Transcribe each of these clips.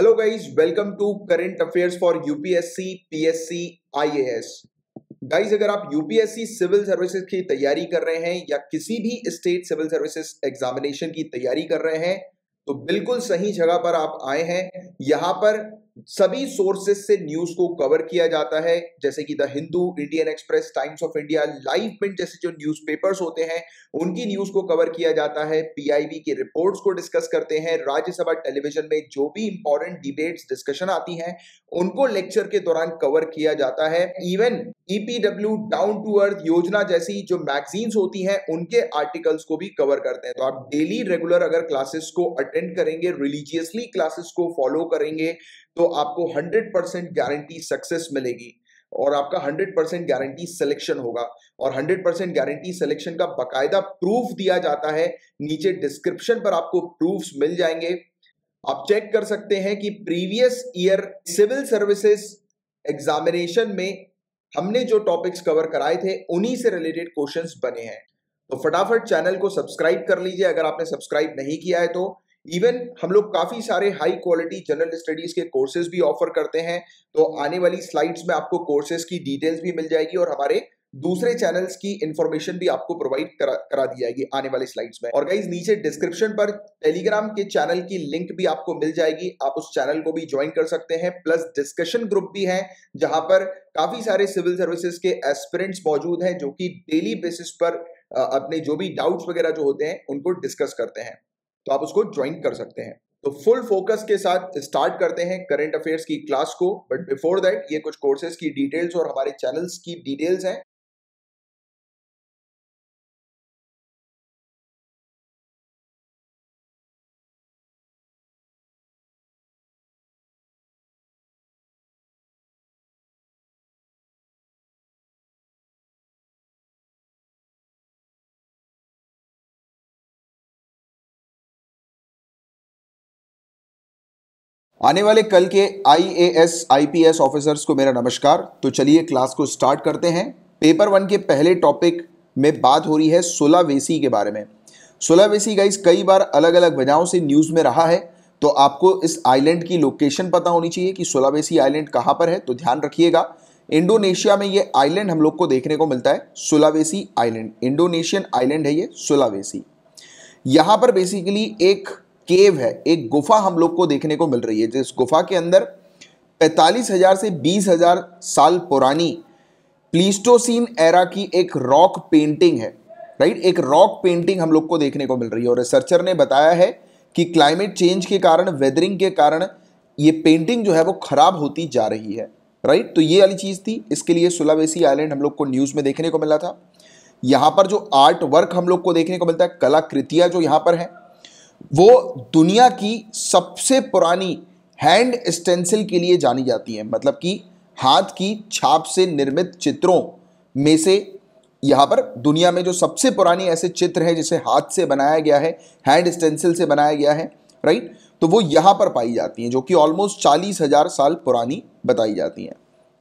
Hello guys welcome to current affairs for UPSC PSC IAS guys अगर आप UPSC civil services की तैयारी कर रहे हैं या किसी भी स्टेट सिविल सर्विसेज़ एग्जामिनेशन की तैयारी कर रहे हैं तो बिल्कुल सही जगह पर आप आए हैं। यहाँ पर सभी सोर्सेस से न्यूज़ को कवर किया जाता है, जैसे कि the Hindu Indian Express Times of India live print जैसे जो न्यूज़पेपर्स होते हैं, उनकी न्यूज़ को कवर किया जाता है पीआईबी की रिपोर्ट्स को डिस्कस करते हैं, राज्यसभा टेलीविज़न में जो भी इंपॉर्टेंट डिबेट्स डिस्कशन आती हैं, उनको लेक्चर के दौरान कवर किया जाता है। Even EPW down to earth Yojana जैसी जो मैगजीन्स होती हैं, उनके आर्टिकल्स को भी कवर करते हैं। तो आप डेली रेगुलर अगर क्लासेस को अटेंड करेंगे रिलीजियसली क्लासेस को फॉलो करेंगे तो आपको 100 परसेंट गारंटी सक्सेस मिलेगी और आपका 100 परसेंट गारंटी सिलेक्शन होगा और 100 परसेंट गारंटी सिलेक्शन का बकायदा प्रूफ दिया जाता है। नीचे डिस्क्रिप्शन पर आपको प्रूफ्स मिल जाएँगे। आप चेक कर सकते हैं कि previous year civil services examination में हमने जो टॉपिक्स कवर कराए थे, उन्हीं से रिलेटेड क्वेश्चंस बने हैं। तो फटाफट चैनल को सब्सक्राइब कर लीजिए। अगर आपने सब्सक्राइब नहीं किया है तो इवन हम लोग काफ़ी सारे हाई क्वालिटी जनरल स्टडीज़ के कोर्सेज भी ऑफ़र करते हैं तो आने वाली स्लाइड्स में आपको कोर्सेज की डिटेल्स भी मिल जाएगी और हमारे दूसरे चैनल्स की इंफॉर्मेशन भी आपको प्रोवाइड करा, करा दी जाएगी आने वाले स्लाइड्स में। और गाइज़ नीचे डिस्क्रिप्शन पर टेलीग्राम के चैनल की लिंक भी आपको मिल जाएगी आप उस चैनल को भी ज्वाइन कर सकते हैं प्लस डिस्कशन ग्रुप भी है जहाँ पर काफ़ी सारे सिविल सर्विसेज़ के एस्पिरेंट्स मौजूद हैं जो कि डेली बेसिस पर अपने जो भी डाउट्स वगैरह जो होते हैं उनको डिस्कस करते हैं। तो आप उसको ज्वाइन कर सकते हैं। तो फुल फोकस के साथ स्टार्ट करते हैं करेंट अफेयर्स की क्लास को बट बिफोर दैट ये कुछ कोर्सेज की डिटेल्स और हमारे चैनल्स की डिटेल्स हैं। आने वाले कल के आईएएस आईपीएस ऑफिसर्स को मेरा नमस्कार। तो चलिए क्लास को स्टार्ट करते हैं। पेपर वन के पहले टॉपिक में बात हो रही है सुलावेसी के बारे में। सुलावेसी गाइस कई बार अलग अलग वजहों से न्यूज़ में रहा है। तो आपको इस आइलैंड की लोकेशन पता होनी चाहिए कि सुलावेसी आइलैंड कहाँ पर है। तो ध्यान रखिएगा। इंडोनेशिया में ये आइलैंड हम लोग को देखने को मिलता है सोलावेसी आइलैंड इंडोनेशियन आइलैंड है ये सोलावेसी यहाँ पर बेसिकली एक केव है, एक गुफा हम लोग को देखने को मिल रही है, जिस गुफा के अंदर पैतालीस हज़ार से बीस हज़ार साल पुरानी प्लीस्टोसिन एरा की एक रॉक पेंटिंग है राइट एक रॉक पेंटिंग हम लोग को देखने को मिल रही है। और रिसर्चर ने बताया है कि क्लाइमेट चेंज के कारण वेदरिंग के कारण ये पेंटिंग जो है वो खराब होती जा रही है राइट तो ये वाली चीज़ थी। इसके लिए सुलावेसी आइलैंड हम लोग को न्यूज़ में देखने को मिला था। यहाँ पर जो आर्ट वर्क हम लोग को देखने को मिलता है, कलाकृतियाँ जो यहाँ पर हैं वो दुनिया की सबसे पुरानी हैंड स्टेंसिल के लिए जानी जाती है। मतलब कि हाथ की छाप से निर्मित चित्रों में से यहाँ पर दुनिया में जो सबसे पुरानी ऐसे चित्र है जिसे हाथ से बनाया गया है, हैंड स्टेंसिल से बनाया गया है राइट तो वो यहाँ पर पाई जाती हैं, जो कि ऑलमोस्ट चालीस हज़ार साल पुरानी बताई जाती हैं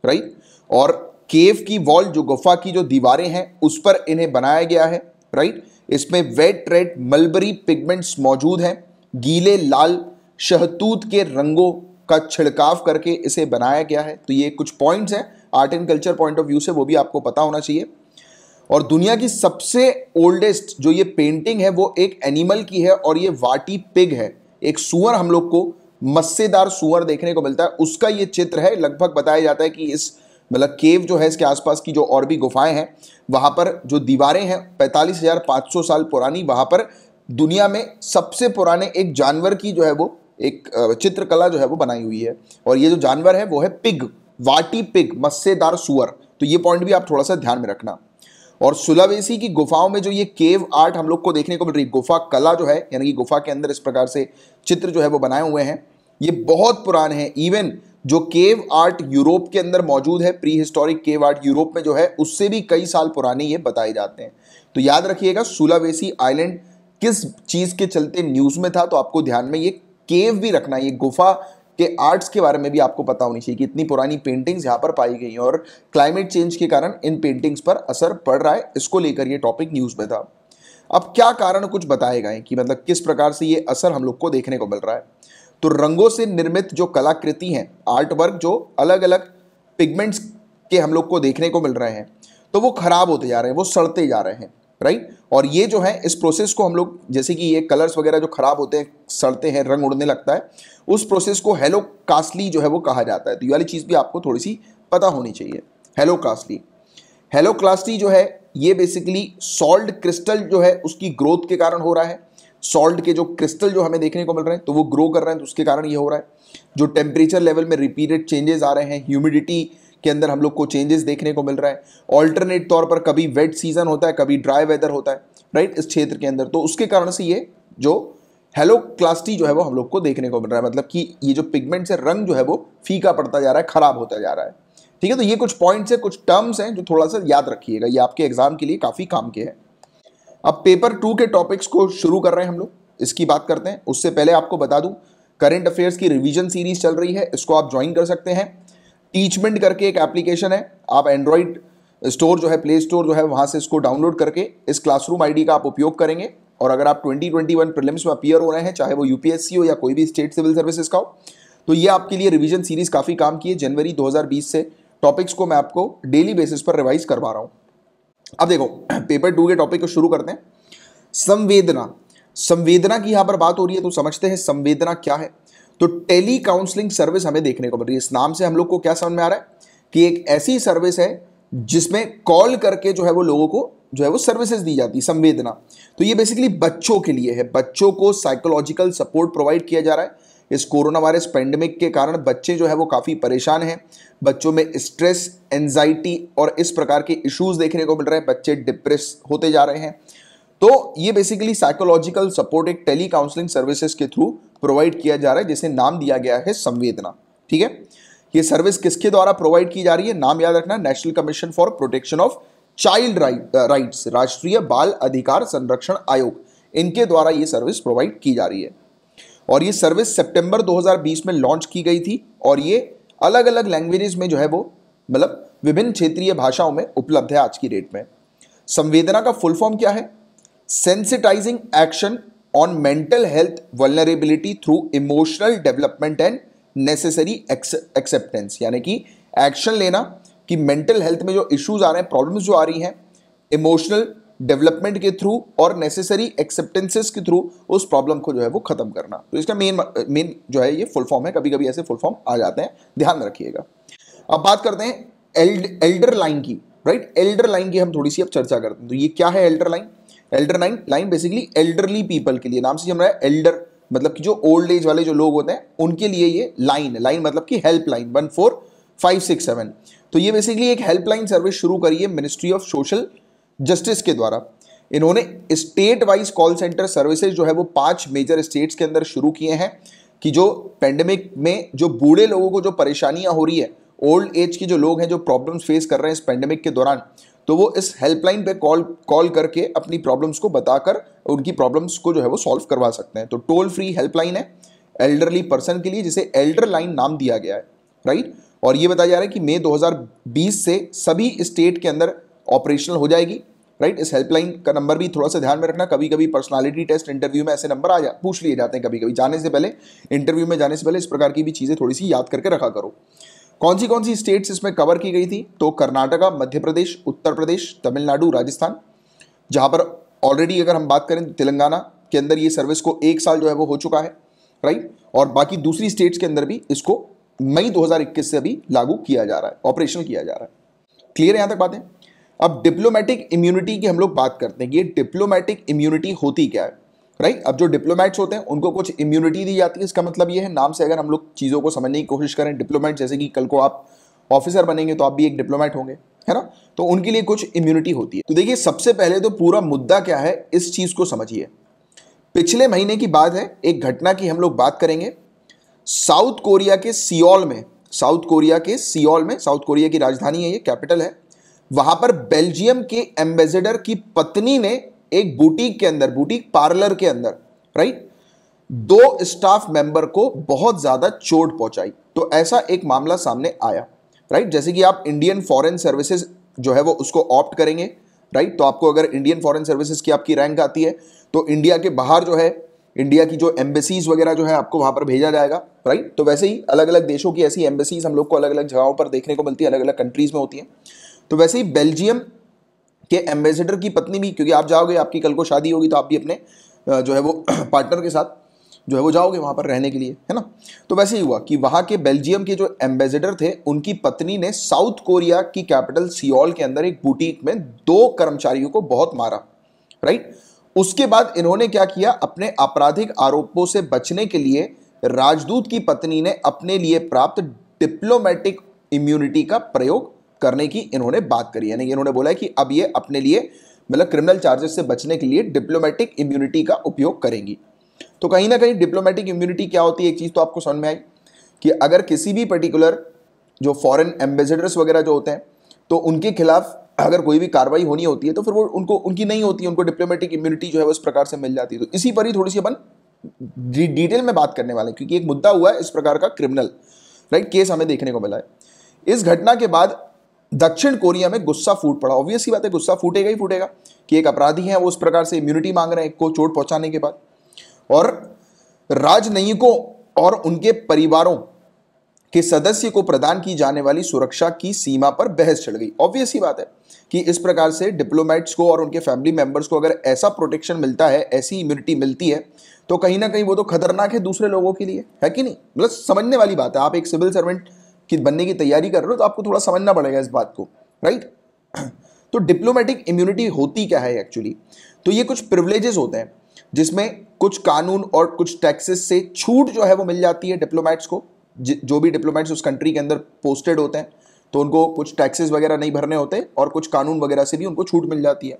राइट और केव की, वॉल जो गुफा की जो दीवारें हैं, उस पर इन्हें बनाया गया है राइट इसमें वेट रेड मलबरी पिगमेंट्स मौजूद हैं। गीले, लाल, शहतूत के रंगों का छिड़काव करके इसे बनाया गया है। तो ये कुछ पॉइंट्स हैं। Art and culture point of view से वो भी आपको पता होना चाहिए। और दुनिया की सबसे ओल्डेस्ट जो ये पेंटिंग है, वो एक एनिमल की है और ये वाटी पिग है। एक सुअर हम लोग को मस्सेदार सुअर देखने को मिलता है। उसका ये चित्र है। लगभग बताया जाता है कि इस मतलब केव जो है इसके आसपास की जो और भी गुफाएँ हैं, वहाँ पर जो दीवारें हैं, पैंतालीस हज़ार पाँच सौ साल पुरानी, वहाँ पर दुनिया में सबसे पुराने एक जानवर की जो है वो एक चित्रकला जो है वो बनाई हुई है। और ये जो जानवर है वो है पिग, वाटी पिग मस्सेदार सुअर। तो ये पॉइंट भी आप थोड़ा सा ध्यान में रखना। और सुलावेसी की गुफाओं में जो ये केव आर्ट हम लोग को देखने को मिल रही, गुफा कला जो है, यानी कि गुफा के अंदर इस प्रकार से चित्र जो है वो बनाए हुए हैं, ये बहुत पुराने हैं। इवन जो केव आर्ट यूरोप के अंदर मौजूद है prehistoric cave art Europe में जो है, उससे भी कई साल पुराने ये बताए जाते हैं। तो याद रखिएगा, सुलावेसी आइलैंड किस चीज़ के चलते न्यूज़ में था तो आपको ध्यान में ये केव भी रखना ये गुफा के आर्ट्स के बारे में भी आपको पता होनी चाहिए कि इतनी पुरानी पेंटिंग्स यहाँ पर पाई गई हैं और क्लाइमेट चेंज के कारण इन पेंटिंग्स पर असर पड़ रहा है। इसको लेकर ये टॉपिक न्यूज़ में था। अब क्या कारण कुछ बताए गए कि मतलब किस प्रकार से ये असर हम लोग को देखने को मिल रहा है? तो रंगों से निर्मित जो कलाकृति हैं आर्ट वर्क जो अलग अलग पिगमेंट्स के हम लोग को देखने को मिल रहे हैं तो वो खराब होते जा रहे हैं, वो सड़ते जा रहे हैं राइट और ये जो है, इस प्रोसेस को हम लोग, जैसे कि ये कलर्स वगैरह जो खराब होते हैं, सड़ते हैं, रंग उड़ने लगता है, उस प्रोसेस को हेलो कास्टली जो है वो कहा जाता है। तो ये वाली चीज़ भी आपको थोड़ी सी पता होनी चाहिए। हेलो कास्टली हेलो क्लास्टी जो है, ये बेसिकली सॉल्ट क्रिस्टल जो है, उसकी ग्रोथ के कारण हो रहा है। सॉल्ट के जो क्रिस्टल जो हमें देखने को मिल रहे हैं तो वो ग्रो कर रहे हैं तो उसके कारण ये हो रहा है। जो टेम्परेचर लेवल में रिपीटेड चेंजेस आ रहे हैं ह्यूमिडिटी के अंदर हम लोग को चेंजेस देखने को मिल रहा है। ऑल्टरनेट तौर पर कभी वेट सीज़न होता है, कभी ड्राई वेदर होता है राइट इस क्षेत्र के अंदर। तो उसके कारण से ये जो हेलो क्लास्टी जो है वो हम लोग को देखने को मिल रहा है। मतलब कि ये जो पिगमेंट से रंग जो है वो फीका पड़ता जा रहा है, खराब होता जा रहा है। ठीक है तो ये कुछ पॉइंट्स है, कुछ टर्म्स हैं जो थोड़ा सा याद रखिएगा। ये आपके एग्ज़ाम के लिए काफ़ी काम के हैं। अब पेपर टू के टॉपिक्स को शुरू कर रहे हैं हम लोग। इसकी बात करते हैं। उससे पहले आपको बता दूँ करंट अफेयर्स की रिवीजन सीरीज़ चल रही है। इसको आप ज्वाइन कर सकते हैं। टीचमेंट करके एक एप्लीकेशन है। आप एंड्रॉइड स्टोर जो है प्ले स्टोर जो है, वहाँ से इसको डाउनलोड करके इस क्लासरूम आईडी का आप उपयोग करेंगे। और अगर आप 2021 प्रीलिम्स में अपियर हो रहे हैं, चाहे वो यूपीएससी हो या कोई भी स्टेट सिविल सर्विसेज़ का हो तो ये आपके लिए रिवीजन सीरीज़ काफ़ी काम की है। जनवरी 2020 से टॉपिक्स को मैं आपको डेली बेसिस पर रिवाइज करवा रहा हूँ। अब देखो पेपर टू के टॉपिक को शुरू करते हैं। संवेदना। संवेदना की यहाँ पर बात हो रही है तो समझते हैं संवेदना क्या है। तो टेली काउंसलिंग सर्विस हमें देखने को मिल रही है। इस नाम से हम लोग को क्या समझ में आ रहा है? कि एक ऐसी सर्विस है, जिसमें कॉल करके जो है वो लोगों को जो है वो सर्विसेज़ दी जाती है, संवेदना। तो ये बेसिकली बच्चों के लिए है। बच्चों को साइकोलॉजिकल सपोर्ट प्रोवाइड किया जा रहा है। इस कोरोना वायरस पेंडेमिक के कारण बच्चे जो है वो काफ़ी परेशान हैं। बच्चों में स्ट्रेस, एंजाइटी और इस प्रकार के इश्यूज़ देखने को मिल रहे हैं। बच्चे डिप्रेस होते जा रहे हैं। तो ये बेसिकली साइकोलॉजिकल सपोर्ट एक टेली काउंसलिंग सर्विसेज़ के थ्रू प्रोवाइड किया जा रहा है, जिसे नाम दिया गया है संवेदना। ठीक है? ये सर्विस किसके द्वारा प्रोवाइड की जा रही है? नाम याद रखना national commission for protection of child rights राष्ट्रीय बाल अधिकार संरक्षण आयोग। इनके द्वारा ये सर्विस प्रोवाइड की जा रही है। और ये सर्विस सितंबर 2020 में लॉन्च की गई थी और ये अलग अलग लैंग्वेजेस में जो है वो मतलब विभिन्न क्षेत्रीय भाषाओं में उपलब्ध है आज की डेट में। संवेदना का फुल फॉर्म क्या है? Sensitising action on mental health vulnerability through emotional development and necessary acceptance यानी कि एक्शन लेना कि मेंटल हेल्थ में जो इश्यूज़ आ रहे हैं प्रॉब्लम्स जो आ रही हैं इमोशनल डेवलपमेंट के थ्रू और नेसेसरी एक्सेप्टेंसेस के थ्रू उस प्रॉब्लम को जो है वो खत्म करना। तो इसका मेन मेन जो है ये फुल फॉर्म है। कभी कभी ऐसे फुल फॉर्म आ जाते हैं। ध्यान रखिएगा। अब बात करते हैं एल्ड एल्डर लाइन की राइट एल्डर लाइन की हम थोड़ी सी अब चर्चा करते हैं। तो ये क्या है elder line elder line line basically elderly people के लिए। नाम से हम रहा है एल्डर मतलब कि जो ओल्ड एज वाले जो लोग होते हैं, उनके लिए ये लाइन लाइन मतलब कि help line one four five six seven तो ये बेसिकली एक हेल्पलाइन सर्विस शुरू करी है मिनिस्ट्री ऑफ़ सोशल जस्टिस के द्वारा। इन्होंने state wise call centre services जो है वो पाँच मेजर स्टेट्स के अंदर शुरू किए हैं कि जो पेंडेमिक में जो बूढ़े लोगों को जो परेशानियाँ हो रही है ओल्ड एज के जो लोग हैं जो प्रॉब्लम्स फेस कर रहे हैं इस पेंडेमिक के दौरान तो वो इस हेल्पलाइन पे कॉल कॉल करके अपनी प्रॉब्लम्स को बताकर उनकी प्रॉब्लम्स को जो है वो सॉल्व करवा सकते हैं। तो टोल फ्री हेल्पलाइन है एल्डरली पर्सन के लिए, जिसे एल्डर लाइन नाम दिया गया है राइट और ये बताया जा रहा है कि मई 2020 से सभी स्टेट के अंदर ऑपरेशनल हो जाएगी। राइट इस हेल्पलाइन का नंबर भी थोड़ा सा ध्यान में रखना। कभी कभी पर्सनालिटी टेस्ट इंटरव्यू में ऐसे नंबर आ जा, पूछ लिए जाते हैं कभी कभी जाने से पहले इंटरव्यू में जाने से पहले इस प्रकार की भी चीज़ें थोड़ी सी याद करके रखा करो। कौन सी कौन सी स्टेट्स इसमें कवर की गई थी? तो कर्नाटका, मध्य प्रदेश, उत्तर प्रदेश, तमिलनाडु, राजस्थान। जहाँ पर ऑलरेडी अगर हम बात करें तो तेलंगाना के अंदर ये सर्विस को एक साल जो है वो हो चुका है। राइट और बाकी दूसरी स्टेट्स के अंदर भी इसको मई 2021 से अभी लागू किया जा रहा है ऑपरेशन किया जा रहा है। क्लियर है यहाँ तक बातें? अब डिप्लोमेटिक इम्यूनिटी की हम लोग बात करते हैं ये डिप्लोमेटिक इम्यूनिटी होती क्या है? राइट अब जो डिप्लोमेट्स होते हैं, उनको कुछ इम्यूनिटी दी जाती है, इसका मतलब ये है, नाम से अगर हम लोग चीज़ों को समझने की कोशिश करें डिप्लोमेट जैसे कि कल को आप ऑफिसर बनेंगे तो आप भी एक डिप्लोमेट होंगे, है ना? तो उनके लिए कुछ इम्यूनिटी होती है। तो देखिए, सबसे पहले तो पूरा मुद्दा क्या है, इस चीज़ को समझिए। पिछले महीने की बात है, एक घटना की हम लोग बात करेंगे। साउथ कोरिया के सियोल में, साउथ कोरिया के सियोल में, साउथ कोरिया की राजधानी है ये, कैपिटल है। वहाँ पर बेल्जियम के एम्बेसडर की पत्नी ने एक बुटीक के अंदर बुटीक पार्लर के अंदर राइट दो स्टाफ मेंबर को बहुत ज़्यादा चोट पहुंचाई। तो ऐसा एक मामला सामने आया राइट जैसे कि आप इंडियन फॉरेन सर्विसेज़ जो है वो उसको ऑप्ट करेंगे राइट तो आपको अगर इंडियन फॉरेन सर्विसेज़ की आपकी रैंक आती है तो इंडिया के बाहर जो है इंडिया की जो एम्बेसीज वगैरह जो है आपको वहाँ पर भेजा जाएगा राइट तो वैसे ही अलग अलग देशों की ऐसी एम्बेसीज हम लोग को अलग अलग जगहों पर देखने को मिलती है अलग अलग कंट्रीज़ में होती है। तो वैसे ही बेल्जियम के एम्बेसडर की पत्नी भी, क्योंकि आप जाओगे, आपकी कल को शादी होगी तो आप भी अपने जो है वो पार्टनर के साथ, जो है वो जाओगे वहाँ पर रहने के लिए, है ना? तो वैसे ही हुआ कि वहाँ के बेल्जियम के जो एम्बेसडर थे, उनकी पत्नी ने साउथ कोरिया की कैपिटल सियोल के अंदर एक बुटीक में दो कर्मचारियों को बहुत मारा राइट उसके बाद इन्होंने क्या किया, अपने आपराधिक आरोपों से बचने के लिए राजदूत की पत्नी ने अपने लिए प्राप्त डिप्लोमेटिक इम्यूनिटी का प्रयोग करने की इन्होंने बात करी यानी इन्होंने बोला है कि अब ये अपने लिए मतलब क्रिमिनल चार्जेस से बचने के लिए डिप्लोमेटिक इम्यूनिटी का उपयोग करेंगी। तो कहीं ना कहीं डिप्लोमेटिक इम्यूनिटी क्या होती है? एक चीज़ तो आपको समझ में आई कि अगर किसी भी पर्टिकुलर जो फॉरेन एम्बेसडर्स वगैरह जो होते हैं तो उनके खिलाफ अगर कोई भी कार्रवाई होनी होती है तो फिर वो उनको, उनकी नहीं होती है उनको डिप्लोमेटिक इम्यूनिटी जो है वो इस प्रकार से मिल जाती है। तो इसी पर ही थोड़ी सी अपन डिटेल में बात करने वाले क्योंकि एक मुद्दा हुआ है इस प्रकार का क्रिमिनल राइट केस हमें देखने को मिला है। इस घटना के बाद दक्षिण कोरिया में गुस्सा फूट पड़ा। ऑब्वियस ही बात है, गुस्सा फूटेगा ही फूटेगा कि एक अपराधी है, वो उस प्रकार से इम्यूनिटी मांग रहे हैं, को चोट पहुँचाने के बाद। और राजनयिकों और उनके परिवारों के सदस्य को प्रदान की जाने वाली सुरक्षा की सीमा पर बहस चढ़ गई। ऑब्वियस ही बात है कि इस प्रकार से डिप्लोमेट्स को और उनके फैमिली मेंबर्स को अगर ऐसा प्रोटेक्शन मिलता है, ऐसी इम्यूनिटी मिलती है तो कहीं ना कहीं वो तो खतरनाक है दूसरे लोगों के लिए। है कि नहीं? मतलब समझने वाली बात है, आप एक सिविल सर्वेंट की बनने की तैयारी कर रहे हो तो आपको थोड़ा समझना पड़ेगा इस बात को राइट तो डिप्लोमेटिक इम्यूनिटी होती क्या है एक्चुअली तो ये कुछ प्रिवलेजेस होते हैं, जिसमें कुछ कानून और कुछ टैक्सेस से छूट जो है वो मिल जाती है डिप्लोमेट्स को, जो भी डिप्लोमेट्स उस कंट्री के अंदर पोस्टेड होते हैं तो उनको कुछ टैक्सेस वगैरह नहीं भरने होते और कुछ कानून वगैरह से भी उनको छूट मिल जाती है।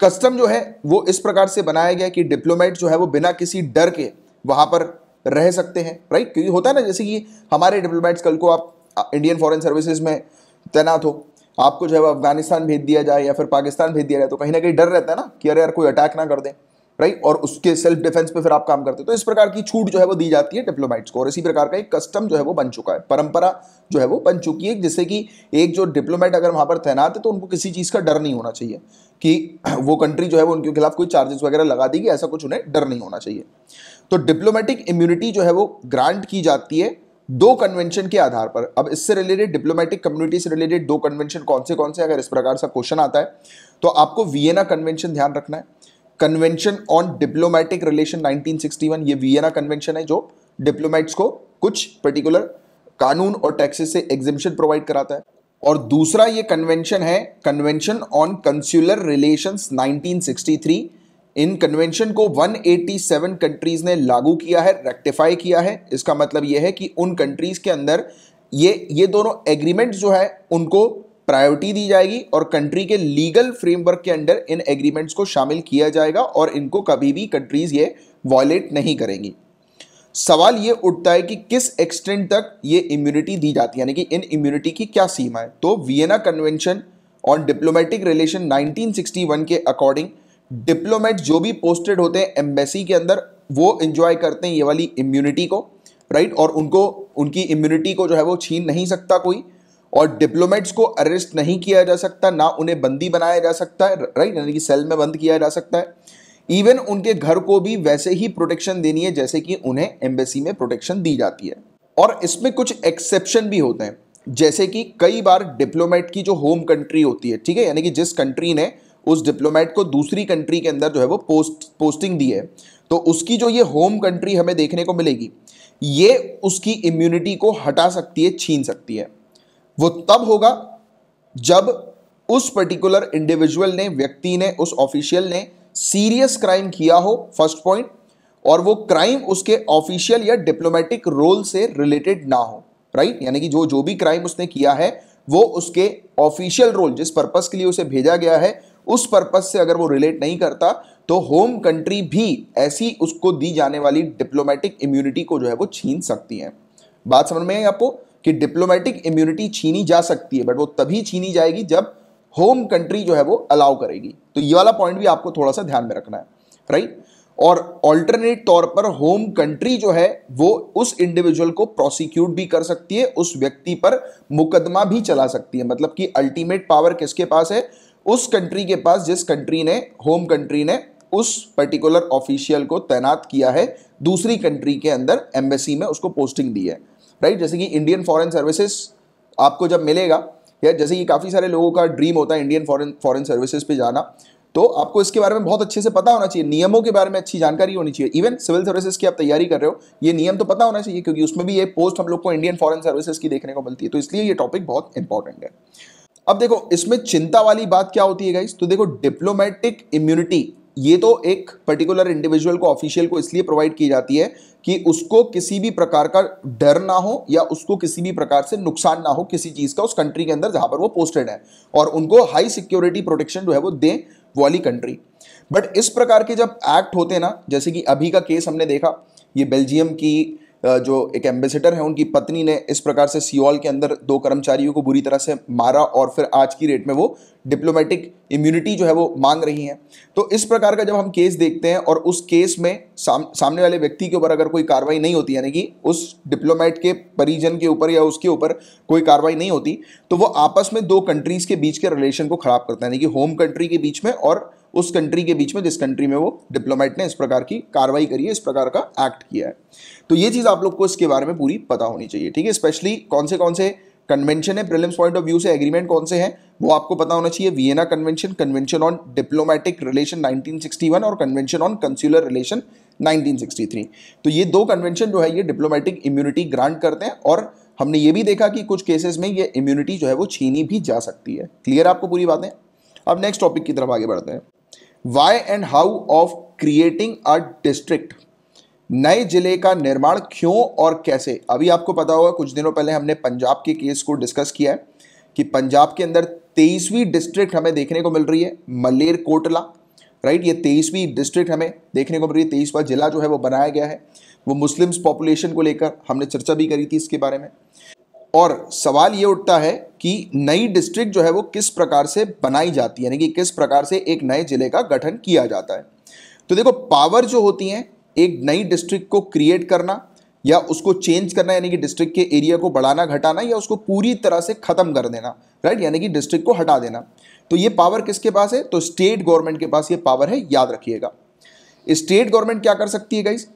कस्टम जो है, वो इस प्रकार से बनाया गया कि डिप्लोमेट जो है वो बिना किसी डर के वहाँ पर रह सकते हैं राइट क्योंकि होता है ना, जैसे कि हमारे डिप्लोमेट्स कल को आप इंडियन फॉरेन सर्विसेज़ में तैनात हो, आपको जो है अफ़गानिस्तान भेज दिया जाए या फिर पाकिस्तान भेज दिया जाए तो कहीं ना कहीं डर रहता है ना कि अरे यार, कोई अटैक ना कर दे राइट और उसके सेल्फ डिफेंस पे फिर आप काम करते हो। तो इस प्रकार की छूट जो है वो दी जाती है डिप्लोमेट्स को, और इसी प्रकार का एक कस्टम जो है वो बन चुका है, परंपरा जो है वो बन चुकी है। जिससे कि एक जो डिप्लोमेट अगर वहाँ पर तैनात है तो उनको किसी चीज़ का डर नहीं होना चाहिए कि वो कंट्री जो है वो उनके खिलाफ कोई चार्जेस वगैरह लगा देगी, ऐसा कुछ उन्हें डर नहीं होना चाहिए। तो डिप्लोमेटिक इम्यूनिटी जो है वो ग्रांट की जाती है दो कन्वेंशन के आधार पर। अब इससे रिलेटेड डिप्लोमेटिक कम्युनिटी से रिलेटेड दो कन्वेंशन कौन से कौन से, अगर इस प्रकार का क्वेश्चन आता है तो आपको वियना कन्वेंशन ध्यान रखना है। कन्वेंशन ऑन डिप्लोमेटिक रिलेशन 1961 ये वियना कन्वेंशन है जो डिप्लोमेट्स को कुछ पर्टिकुलर कानून और टैक्सेस से एग्जिबिशन प्रोवाइड कराता है। और दूसरा ये कन्वेंशन है कन्वेंशन ऑन कंस्यूलर रिलेशंस 1963 इन कन्वेंशन को 187 कंट्रीज़ ने लागू किया है रेक्टिफाई किया है। इसका मतलब यह है कि उन कंट्रीज़ के अंदर ये ये दोनों एग्रीमेंट जो है, उनको प्रायोरिटी दी जाएगी और कंट्री के लीगल फ्रेमवर्क के अंडर इन एग्रीमेंट्स को शामिल किया जाएगा और इनको कभी भी कंट्रीज़ ये वॉयलेट नहीं करेंगी। सवाल ये उठता है कि किस एक्सटेंट तक ये इम्यूनिटी दी जाती है, यानी कि इन इम्यूनिटी की क्या सीमा है? तो Vienna convention on diplomatic relation 1961 के अकॉर्डिंग डिप्लोमेट जो भी पोस्टेड होते हैं एम्बेसी के अंदर, वो इंजॉय करते हैं ये वाली इम्यूनिटी को राइट और उनको, उनकी इम्यूनिटी को जो है वो छीन नहीं सकता कोई, और डिप्लोमेट्स को अरेस्ट नहीं किया जा सकता, ना उन्हें बंदी बनाया जा सकता है राइट यानी कि सेल में बंद किया जा सकता है। इवन उनके घर को भी वैसे ही प्रोटेक्शन देनी है, जैसे कि उन्हें एम्बेसी में प्रोटेक्शन दी जाती है। और इसमें कुछ एक्सेप्शन भी होते हैं, जैसे कि कई बार डिप्लोमेट की जो होम कंट्री होती है, ठीक है? यानी कि जिस कंट्री ने उस डिप्लोमेट को दूसरी कंट्री के अंदर जो है वो पोस्ट पोस्टिंग दी है। तो उसकी जो ये होम कंट्री हमें देखने को मिलेगी, ये उसकी इम्यूनिटी को हटा सकती है, छीन सकती है। वो तब होगा जब उस पर्टिकुलर इंडिविजुअल ने, व्यक्ति ने, उस ऑफिशियल ने सीरियस क्राइम किया हो फ़र्स्ट पॉइंट और वो क्राइम उसके ऑफिशियल या डिप्लोमेटिक रोल से रिलेटेड ना हो राइट यानी कि जो जो भी क्राइम उसने किया है, वो उसके ऑफिशियल रोल जिस पर्पस के लिए उसे भेजा गया है उस पर्पज से अगर वो रिलेट नहीं करता तो होम कंट्री भी ऐसी उसको दी जाने वाली डिप्लोमेटिक इम्यूनिटी को जो है वो छीन सकती है। बात समझ में आई आपको कि डिप्लोमेटिक इम्यूनिटी छीनी जा सकती है बट वो तभी छीनी जाएगी जब होम कंट्री जो है वो अलाउ करेगी। तो ये वाला पॉइंट भी आपको थोड़ा सा ध्यान में रखना है राइट और ऑल्टरनेट तौर पर होम कंट्री जो है वो उस इंडिविजुअल को प्रोसिक्यूट भी कर सकती है, उस व्यक्ति पर मुकदमा भी चला सकती है। मतलब कि अल्टीमेट पावर किसके पास है? उस कंट्री के पास, जिस कंट्री ने होम कंट्री ने उस पर्टिकुलर ऑफिशियल को तैनात किया है, दूसरी कंट्री के अंदर एम्बेसी में उसको पोस्टिंग दी है। राइट जैसे कि इंडियन फॉरेन सर्विसेज़ आपको जब मिलेगा, या जैसे कि काफ़ी सारे लोगों का ड्रीम होता है इंडियन फॉरेन फॉरेन सर्विसेज़ पे जाना तो आपको इसके बारे में बहुत अच्छे से पता होना चाहिए। नियमों के बारे में अच्छी जानकारी होनी चाहिए। इवन सिविल सर्विसेज़ की आप तैयारी कर रहे हो, ये नियम तो पता होना चाहिए, क्योंकि उसमें भी ये पोस्ट हम लोग को इंडियन फॉरेन सर्विसेज़ की देखने को मिलती है। तो इसलिए ये टॉपिक बहुत इंपॉर्टेंट है। अब देखो, इसमें चिंता वाली बात क्या होती है गाइस तो देखो डिप्लोमेटिक इम्यूनिटी ये तो एक पर्टिकुलर इंडिविजुअल को ऑफिशियल को इसलिए प्रोवाइड की जाती है कि उसको किसी भी प्रकार का डर ना हो या उसको किसी भी प्रकार से नुकसान ना हो किसी चीज़ का, उस कंट्री के अंदर जहाँ पर वो पोस्टेड है। और उनको हाई सिक्योरिटी प्रोटेक्शन जो है वो दें वाली कंट्री बट इस प्रकार के जब एक्ट होते हैं ना, जैसे कि अभी का केस हमने देखा, ये बेल्जियम की जो एक एम्बेसडर है उनकी पत्नी ने इस प्रकार से सियोल के अंदर दो कर्मचारियों को बुरी तरह से मारा और फिर आज की रेट में वो डिप्लोमेटिक इम्यूनिटी जो है वो मांग रही हैं। तो इस प्रकार का जब हम केस देखते हैं और उस केस में साम, सामने वाले व्यक्ति के ऊपर अगर कोई कार्रवाई नहीं होती यानी कि उस डिप्लोमेट के परिजन के ऊपर या उसके ऊपर कोई कार्रवाई नहीं होती तो वो आपस में दो कंट्रीज़ के बीच के रिलेशन को खराब करता है यानी कि होम कंट्री के बीच में और उस कंट्री के बीच में, जिस कंट्री में वो डिप्लोमेट ने इस प्रकार की कार्रवाई करी है, इस प्रकार का एक्ट किया है। तो ये चीज़ आप लोग को इसके बारे में पूरी पता होनी चाहिए, ठीक है? स्पेशली कौन से कौन से कन्वेंशन है? प्रिलिम्स पॉइंट ऑफ़ व्यू से एग्रीमेंट कौन से हैं? वो आपको पता होना चाहिए। Vienna convention convention on diplomatic relation 1961 और कन्वेंशन ऑन कंस्यूलर रिलेशन 1963 तो ये दो कन्वेंशन जो है, ये डिप्लोमेटिक इम्यूनिटी ग्रांट करते हैं और हमने ये भी देखा कि कुछ केसेस में ये इम्यूनिटी जो है, वो छीनी भी जा सकती है। क्लियर आपको पूरी बातें? अब नेक्स्ट टॉपिक की तरफ़ आगे बढ़ते हैं। Why and how of creating a district नए ज़िले का निर्माण क्यों और कैसे? अभी आपको पता होगा, कुछ दिनों पहले हमने पंजाब के केस को डिस्कस किया है कि पंजाब के अंदर तेईसवीं डिस्ट्रिक्ट हमें देखने को मिल रही है मलेर कोटला राइट ये तेईसवीं डिस्ट्रिक्ट हमें देखने को मिल रही है। तेईसवा जिला जो है वो बनाया गया है। वो मुस्लिम्स पॉपुलेशन को लेकर हमने चर्चा भी करी थी इसके बारे में। और सवाल ये उठता है कि नई डिस्ट्रिक्ट जो है वो किस प्रकार से बनाई जाती है, यानी कि किस प्रकार से एक नए ज़िले का गठन किया जाता है। तो देखो पावर जो होती है, एक नई डिस्ट्रिक्ट को क्रिएट करना या उसको चेंज करना, यानी कि डिस्ट्रिक्ट के एरिया को बढ़ाना, घटाना या उसको पूरी तरह से खत्म कर देना राइट यानी कि डिस्ट्रिक्ट को हटा देना। तो ये पावर किसके पास है? तो स्टेट गवर्नमेंट के पास ये पावर है, याद रखिएगा। स्टेट गवर्नमेंट क्या कर सकती है गाइस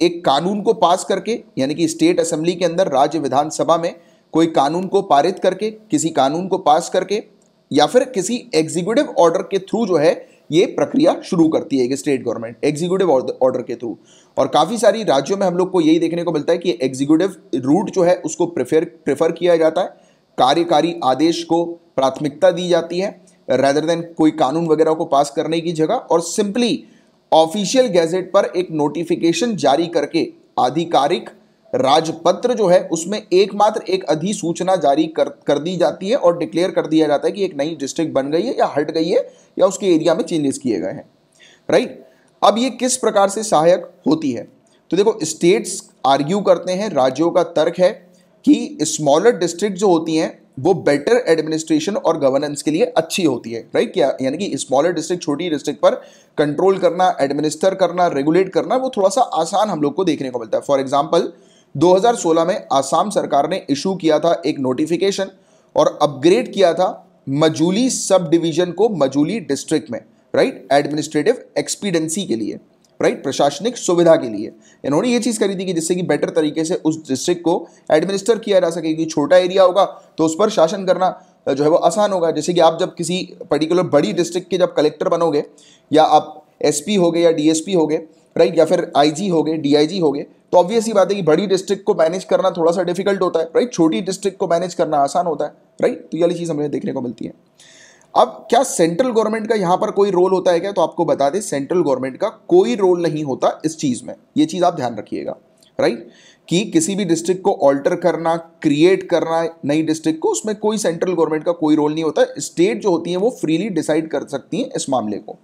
एक कानून को पास करके, यानी कि स्टेट असेंबली के अंदर राज्य विधानसभा में कोई कानून को पारित करके, किसी कानून को पास करके, या फिर किसी एग्जीक्यूटिव ऑर्डर के थ्रू जो है, ये प्रक्रिया शुरू करती है स्टेट गवर्नमेंट एग्जीक्यूटिव ऑर्डर के थ्रू और काफ़ी सारी राज्यों में हम लोग को यही देखने को मिलता है कि एग्जीक्यूटिव रूट जो है, उसको प्रेफर प्रेफर किया जाता है। कार्यकारी आदेश को प्राथमिकता दी जाती है रेदर देन कोई कानून वगैरह को पास करने की जगह, और सिंपली ऑफिशियल गैजेट पर एक नोटिफिकेशन जारी करके आधिकारिक राजपत्र जो है, उसमें एकमात्र एक अधिसूचना जारी कर कर दी जाती है और डिक्लेयर कर दिया जाता है कि एक नई डिस्ट्रिक्ट बन गई है या हट गई है या उसके एरिया में चेंजेस किए गए हैं। राइट अब ये किस प्रकार से सहायक होती है? तो देखो स्टेट्स आर्ग्यू करते हैं, राज्यों का तर्क है कि स्मॉलर डिस्ट्रिक्ट जो होती हैं, वो बेटर एडमिनिस्ट्रेशन और गवर्नेंस के लिए अच्छी होती है। राइट क्या, यानी कि स्मॉलर डिस्ट्रिक्ट छोटी डिस्ट्रिक्ट पर कंट्रोल करना एडमिनिस्टर करना रेगुलेट करना, वो थोड़ा सा आसान हम लोग को देखने को मिलता है। फॉर एग्ज़ाम्पल 2016 में आसाम सरकार ने इशू किया था एक नोटिफिकेशन और अपग्रेड किया था मजूली सब डिवीज़न को मजूली डिस्ट्रिक्ट में राइट एडमिनिस्ट्रेटिव एक्सपीडेंसी के लिए राइट प्रशासनिक सुविधा के लिए। इन्होंने ये चीज़ करी थी कि जिससे कि बेटर तरीके से उस डिस्ट्रिक्ट को एडमिनिस्टर किया जा सके कि छोटा एरिया होगा तो उस पर शासन करना जो है वो आसान होगा। जैसे कि आप जब किसी पर्टिकुलर बड़ी डिस्ट्रिक्ट के जब कलेक्टर बनोगे, या आप एसपी हो गए या डीएसपी हो गए राइट या फिर आईजी हो गए डीआईजी हो गए तो ऑब्वियस ही बात है कि बड़ी डिस्ट्रिक्ट को मैनेज करना थोड़ा सा डिफ़िकल्ट होता है राइट छोटी डिस्ट्रिक्ट को मैनेज करना आसान होता है राइट तो ये वाली चीज़ हमें देखने को मिलती है। अब क्या सेंट्रल गवर्नमेंट का यहाँ पर कोई रोल होता है क्या? तो आपको बता दें सेंट्रल गवर्नमेंट का कोई रोल नहीं होता इस चीज़ में। ये चीज़ आप ध्यान रखिएगा राइट कि किसी भी डिस्ट्रिक्ट को ऑल्टर करना क्रिएट करना नई डिस्ट्रिक्ट को, उसमें कोई सेंट्रल गवर्नमेंट का कोई रोल नहीं होता। स्टेट जो होती है वो फ्रीली डिसाइड कर सकती हैं इस मामले को।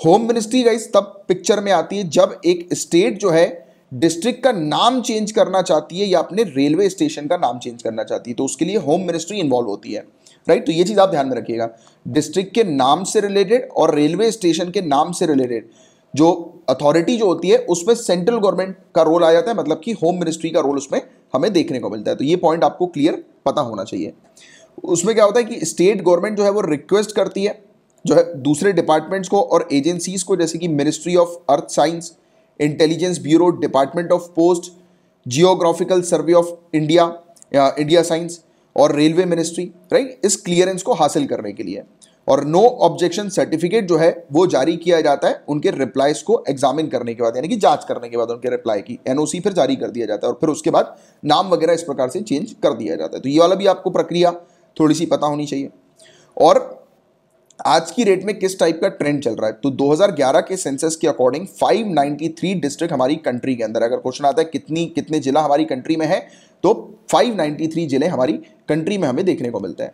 होम मिनिस्ट्री गाइस तब पिक्चर में आती है जब एक स्टेट जो है डिस्ट्रिक्ट का नाम चेंज करना चाहती है या अपने रेलवे स्टेशन का नाम चेंज करना चाहती है तो उसके लिए होम मिनिस्ट्री इन्वॉल्व होती है। राइट तो ये चीज़ आप ध्यान में रखिएगा। डिस्ट्रिक्ट के नाम से रिलेटेड और रेलवे स्टेशन के नाम से रिलेटेड जो अथॉरिटी जो होती है, उसमें सेंट्रल गवर्नमेंट का रोल आ जाता है मतलब कि होम मिनिस्ट्री का रोल उसमें हमें देखने को मिलता है। तो ये पॉइंट आपको क्लियर पता होना चाहिए। उसमें क्या होता है कि स्टेट गवर्नमेंट जो है वो रिक्वेस्ट करती है, जो है दूसरे डिपार्टमेंट्स को और एजेंसीज को, जैसे कि ministry of earth science intelligence bureau department of post geographical survey of India India science और रेलवे मिनिस्ट्री राइट इस क्लियरेंस को हासिल करने के लिए। और नो ऑब्जेक्शन सर्टिफिकेट जो है, वो जारी किया जाता है उनके रिप्लाईज को एग्जामिन करने के बाद, यानी कि जाँच करने के बाद उनके रिप्लाई की। एनओसी फिर जारी कर दिया जाता है और फिर उसके बाद नाम वगैरह इस प्रकार से चेंज कर दिया जाता है। तो ये वाला भी आपको प्रक्रिया थोड़ी सी पता होनी चाहिए। और आज की रेट में किस टाइप का ट्रेंड चल रहा है? तो 2011 के सेंसस के अकॉर्डिंग 593 डिस्ट्रिक्ट हमारी कंट्री के अंदर अगर क्वेश्चन आता है कितनी, कितने जिला हमारी कंट्री में है तो 593 ज़िले हमारी कंट्री में हमें देखने को मिलते हैं।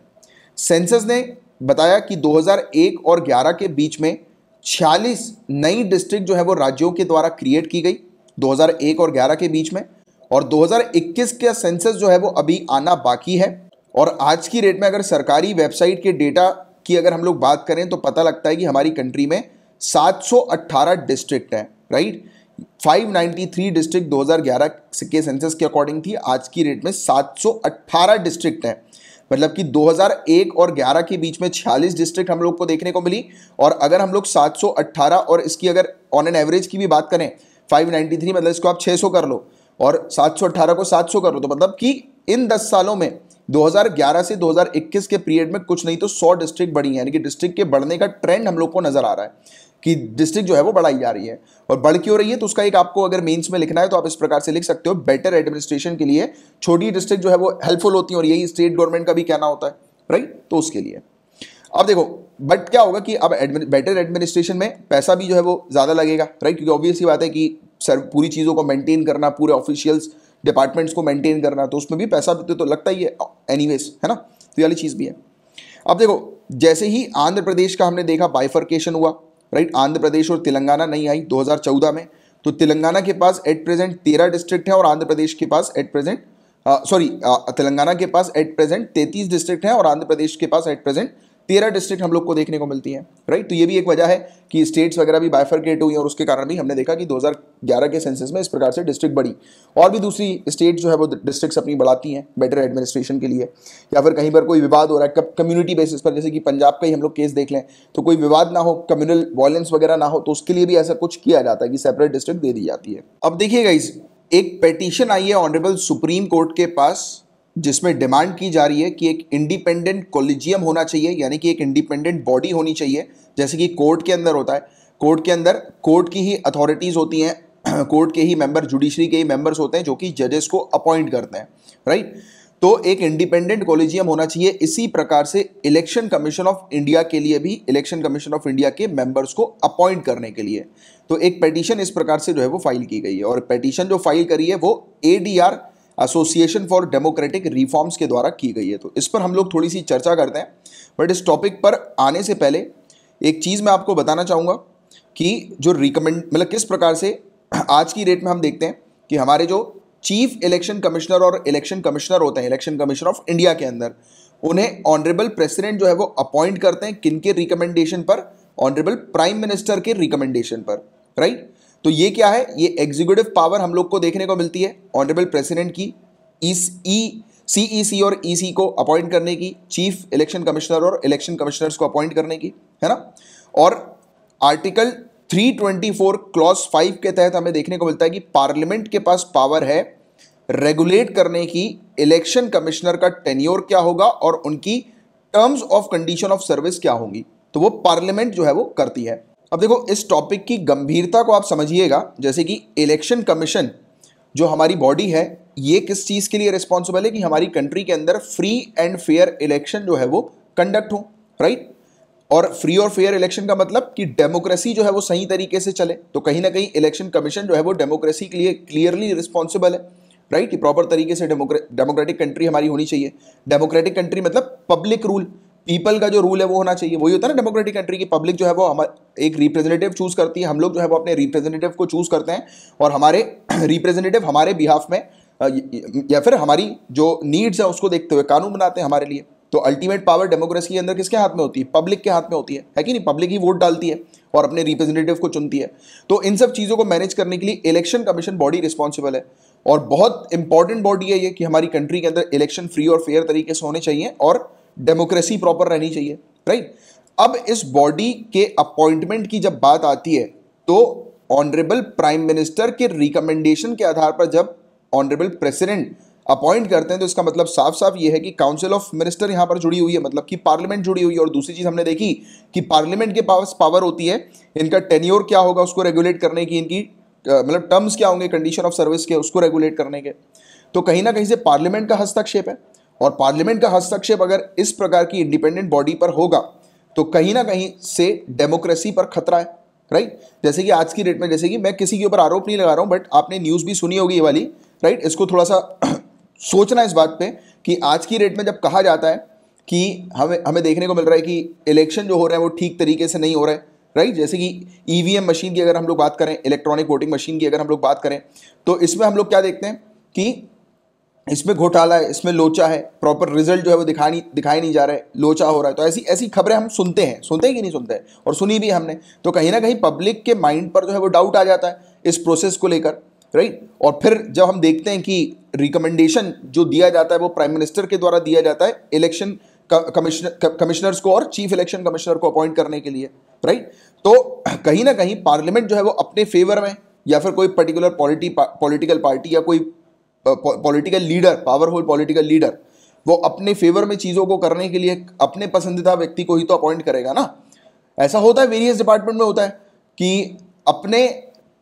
सेंसस ने बताया कि 2001 और 11 के बीच में 46 नई डिस्ट्रिक्ट जो है वो राज्यों के द्वारा क्रिएट की गई 2001 और 11 के बीच में। और 2021 का सेंसस जो है वो अभी आना बाकी है। और आज की रेट में अगर सरकारी वेबसाइट के डेटा की अगर हम लोग बात करें तो पता लगता है कि हमारी कंट्री में 718 डिस्ट्रिक्ट हैं राइट 593 डिस्ट्रिक्ट 2011 के सेंसस के अकॉर्डिंग थी, आज की रेट में 718 डिस्ट्रिक्ट हैं। मतलब कि 2001 और 11 के बीच में 46 डिस्ट्रिक्ट हम लोग को देखने को मिली, और अगर हम लोग 718 और इसकी अगर ऑन एन एवरेज की भी बात करें 593 मतलब इसको आप 600 कर लो, और 718 को 700 कर लो तो मतलब कि इन 10 सालों में 2011 से 2021 के पीरियड में कुछ नहीं तो 100 डिस्ट्रिक्ट बढ़ी है। यानी कि डिस्ट्रिक्ट के बढ़ने का ट्रेंड हम लोग को नज़र आ रहा है कि डिस्ट्रिक्ट जो है वो बढ़ाई जा रही है और बढ़ क्यों रही है तो उसका एक आपको अगर मेंस में लिखना है तो आप इस प्रकार से लिख सकते हो बेटर एडमिनिस्ट्रेशन के लिए छोटी डिस्ट्रिक्ट जो है वो हेल्पफुल होती है और यही स्टेट गवर्नमेंट का भी कहना होता है। राइट तो उसके लिए। अब देखो बट क्या होगा कि अब बेटर एडमिनिस्ट्रेशन में पैसा भी जो है वो ज़्यादा लगेगा। राइट क्योंकि ऑब्वियसली बात है कि सर, पूरी चीज़ों को मेंटेन करना, पूरे ऑफिशियल्स डिपार्टमेंट्स को मेंटेन करना तो उसमें भी पैसा तो लगता ही है। एनीवेज है ना? तो ये वाली चीज़ भी है। अब देखो, जैसे ही आंध्र प्रदेश का हमने देखा बाइफर्केशन हुआ राइट आंध्र प्रदेश और तेलंगाना नहीं आई 2014 में। तो तेलंगाना के पास एट प्रेजेंट तेरह डिस्ट्रिक्ट है और आंध्र प्रदेश के पास एट प्रेजेंट सॉरी तेलंगाना के पास एट प्रेजेंट तैतीस डिस्ट्रिक्ट हैं और आंध्र प्रदेश के पास एट प्रेजेंट तेरह डिस्ट्रिक्ट हम लोग को देखने को मिलती हैं राइट तो ये भी एक वजह है कि स्टेट्स वगैरह भी बाइफर्केट हुई और उसके कारण भी हमने देखा कि 2011 के सेंसस में इस प्रकार से डिस्ट्रिक्ट बढ़ी। और भी दूसरी स्टेट जो है वो डिस्ट्रिक्ट्स अपनी बढ़ाती हैं बेटर एडमिनिस्ट्रेशन के लिए। या फिर कहीं पर कोई विवाद हो रहा है कम्युनिटी बेसिस पर, जैसे कि पंजाब का ही हम लोग केस देख लें तो कोई विवाद ना हो कम्युनल वायलेंस वगैरह ना हो तो उसके लिए भी ऐसा कुछ किया जाता है कि सेपरेट डिस्ट्रिक्ट दे दी जाती है। अब देखिएगा इस एक पेटिशन आई है ऑनरेबल सुप्रीम कोर्ट के पास जिसमें डिमांड की जा रही है कि एक इंडिपेंडेंट कॉलेजियम होना चाहिए, यानी कि एक इंडिपेंडेंट बॉडी होनी चाहिए, जैसे कि कोर्ट के अंदर होता है। कोर्ट के अंदर, कोर्ट की ही अथॉरिटीज़ होती हैं, कोर्ट के ही मेंबर जुडिशरी के ही मेंबर्स होते हैं, जो कि जजेस को अपॉइंट करते हैं राइट तो एक इंडिपेंडेंट कॉलेजियम होना चाहिए। इसी प्रकार से इलेक्शन कमीशन ऑफ़ इंडिया के लिए भी इलेक्शन कमीशन ऑफ़ इंडिया के मेंबर्स को अपॉइंट करने के लिए। तो एक पेटिशन इस प्रकार से जो है वो फ़ाइल की गई है, और पेटिशन जो फ़ाइल करी है वो ADR association for democratic reforms के द्वारा की गई है। तो इस पर हम लोग थोड़ी सी चर्चा करते हैं बट इस टॉपिक पर आने से पहले एक चीज़ मैं आपको बताना चाहूँगा कि जो रिकमेंड मतलब किस प्रकार से आज की डेट में हम देखते हैं कि हमारे जो चीफ इलेक्शन कमिश्नर और इलेक्शन कमिश्नर होते हैं इलेक्शन कमिश्नर ऑफ़ इंडिया के अंदर, उन्हें ऑनरेबल प्रेसिडेंट जो है वो अपॉइंट करते हैं किन के रिकमेंडेशन पर? ऑनरेबल प्राइम मिनिस्टर के रिकमेंडेशन पर राइट तो ये क्या है? ये एग्जीक्यूटिव पावर हम लोग को देखने को मिलती है ऑनरेबल प्रेसिडेंट की, इस ई सीईसी और ईसी e को अपॉइंट करने की चीफ इलेक्शन कमिश्नर और इलेक्शन कमिश्नर्स को अपॉइंट करने की, है ना? और आर्टिकल 324 क्लॉज 5 के तहत हमें देखने को मिलता है कि पार्लियामेंट के पास पावर है रेगुलेट करने की इलेक्शन कमिश्नर का टेन्योर क्या होगा और उनकी terms of condition of service क्या होंगी? तो वो पार्लियामेंट जो है वो करती है। अब देखो, इस टॉपिक की गंभीरता को आप समझिएगा, जैसे कि इलेक्शन कमीशन जो हमारी बॉडी है, ये किस चीज़ के लिए रिस्पॉन्सिबल है कि हमारी कंट्री के अंदर फ्री एंड फेयर इलेक्शन जो है वो कंडक्ट हो राइट और फ्री और फेयर इलेक्शन का मतलब कि डेमोक्रेसी जो है वो सही तरीके से चले। तो कहीं ना कहीं इलेक्शन कमीशन जो है वो डेमोक्रेसी के लिए क्लियरली रिस्पॉन्सिबल है राइट कि प्रॉपर तरीके से डेमोक्रेटिक कंट्री हमारी होनी चाहिए। डेमोक्रेटिक कंट्री मतलब पब्लिक रूल पीपल का जो रूल है वो होना चाहिए। वही होता है ना डेमोक्रेटिक कंट्री की पब्लिक जो है वो हमारे एक रिप्रेजेंटेटिव चूज़ करती है। हम लोग जो है वो अपने रिप्रेजेंटेटिव को चूज़ करते हैं और हमारे रिप्रेजेंटेटिव हमारे बिहाफ में या फिर हमारी जो नीड्स है उसको देखते हुए कानून बनाते हैं हमारे लिए। तो अल्टीमेट पावर डेमोक्रेसी के अंदर किसके हाथ में होती है? पब्लिक के हाथ में होती है। है कि नहीं? पब्लिक ही वोट डालती है और अपने रिप्रेजेंटेटिव को चुनती है। तो इन सब चीज़ों को मैनेज करने के लिए इलेक्शन कमीशन बॉडी रिस्पॉन्सिबल है। और बहुत इंपॉर्टेंट बॉडी है ये कि हमारी कंट्री के अंदर इलेक्शन फ्री और फेयर तरीके से होने चाहिए और डेमोक्रेसी प्रॉपर रहनी चाहिए राइट अब इस बॉडी के अपॉइंटमेंट की जब बात आती है तो ऑनरेबल प्राइम मिनिस्टर के रिकमेंडेशन के आधार पर जब ऑनरेबल प्रेसिडेंट अपॉइंट करते हैं तो इसका मतलब साफ़ साफ़ ये है कि काउंसिल ऑफ़ मिनिस्टर यहाँ पर जुड़ी हुई है मतलब कि पार्लियामेंट जुड़ी हुई है। और दूसरी चीज़ हमने देखी कि पार्लियामेंट के पास पावर होती है, इनका टेन्योर क्या होगा उसको रेगुलेट करने की, इनकी मतलब टर्म्स क्या होंगे कंडीशन ऑफ़ सर्विस के, उसको रेगुलेट करने के। तो कहीं ना कहीं से पार्लियामेंट का हस्तक्षेप है। और पार्लियामेंट का हस्तक्षेप अगर इस प्रकार की इंडिपेंडेंट बॉडी पर होगा तो कहीं ना कहीं से डेमोक्रेसी पर खतरा है राइट जैसे कि आज की डेट में, जैसे कि मैं किसी के ऊपर आरोप नहीं लगा रहा हूँ बट आपने न्यूज़ भी सुनी होगी ये वाली राइट इसको थोड़ा सा सोचना इस बात पे कि आज की डेट में जब कहा जाता है कि हमें हमें देखने को मिल रहा है कि इलेक्शन जो हो रहे हैं वो ठीक तरीके से नहीं हो रहे हैं राइट जैसे कि ईवीएम e मशीन की अगर हम लोग बात करें इलेक्ट्रॉनिक वोटिंग मशीन की अगर हम लोग बात करें तो इसमें हम लोग क्या देखते हैं कि इसमें घोटाला है, इसमें लोचा है प्रॉपर रिज़ल्ट जो है वो दिखा नहीं दिखाई नहीं जा रहा है, लोचा हो रहा है। तो ऐसी ऐसी खबरें हम सुनते हैं सुनते हैं कि नहीं सुनते हैं? और सुनी भी हमने। तो कहीं ना कहीं पब्लिक के माइंड पर जो है वो डाउट आ जाता है इस प्रोसेस को लेकर राइट और फिर जब हम देखते हैं कि रिकमेंडेशन जो दिया जाता है वो प्राइम मिनिस्टर के द्वारा दिया जाता है इलेक्शन कमिश्नर कमिश्नर्स को और चीफ इलेक्शन कमिश्नर को अपॉइंट करने के लिए राइट तो कहीं ना कहीं पार्लियामेंट जो है वो अपने फेवर में या फिर कोई पर्टिकुलर पॉलिटी पॉलिटिकल पार्टी या कोई political leader powerful political leader वो अपने फेवर में चीज़ों को करने के लिए, अपने पसंदीदा व्यक्ति को ही तो अपॉइंट करेगा ना। ऐसा होता है वेरियस डिपार्टमेंट में होता है कि अपने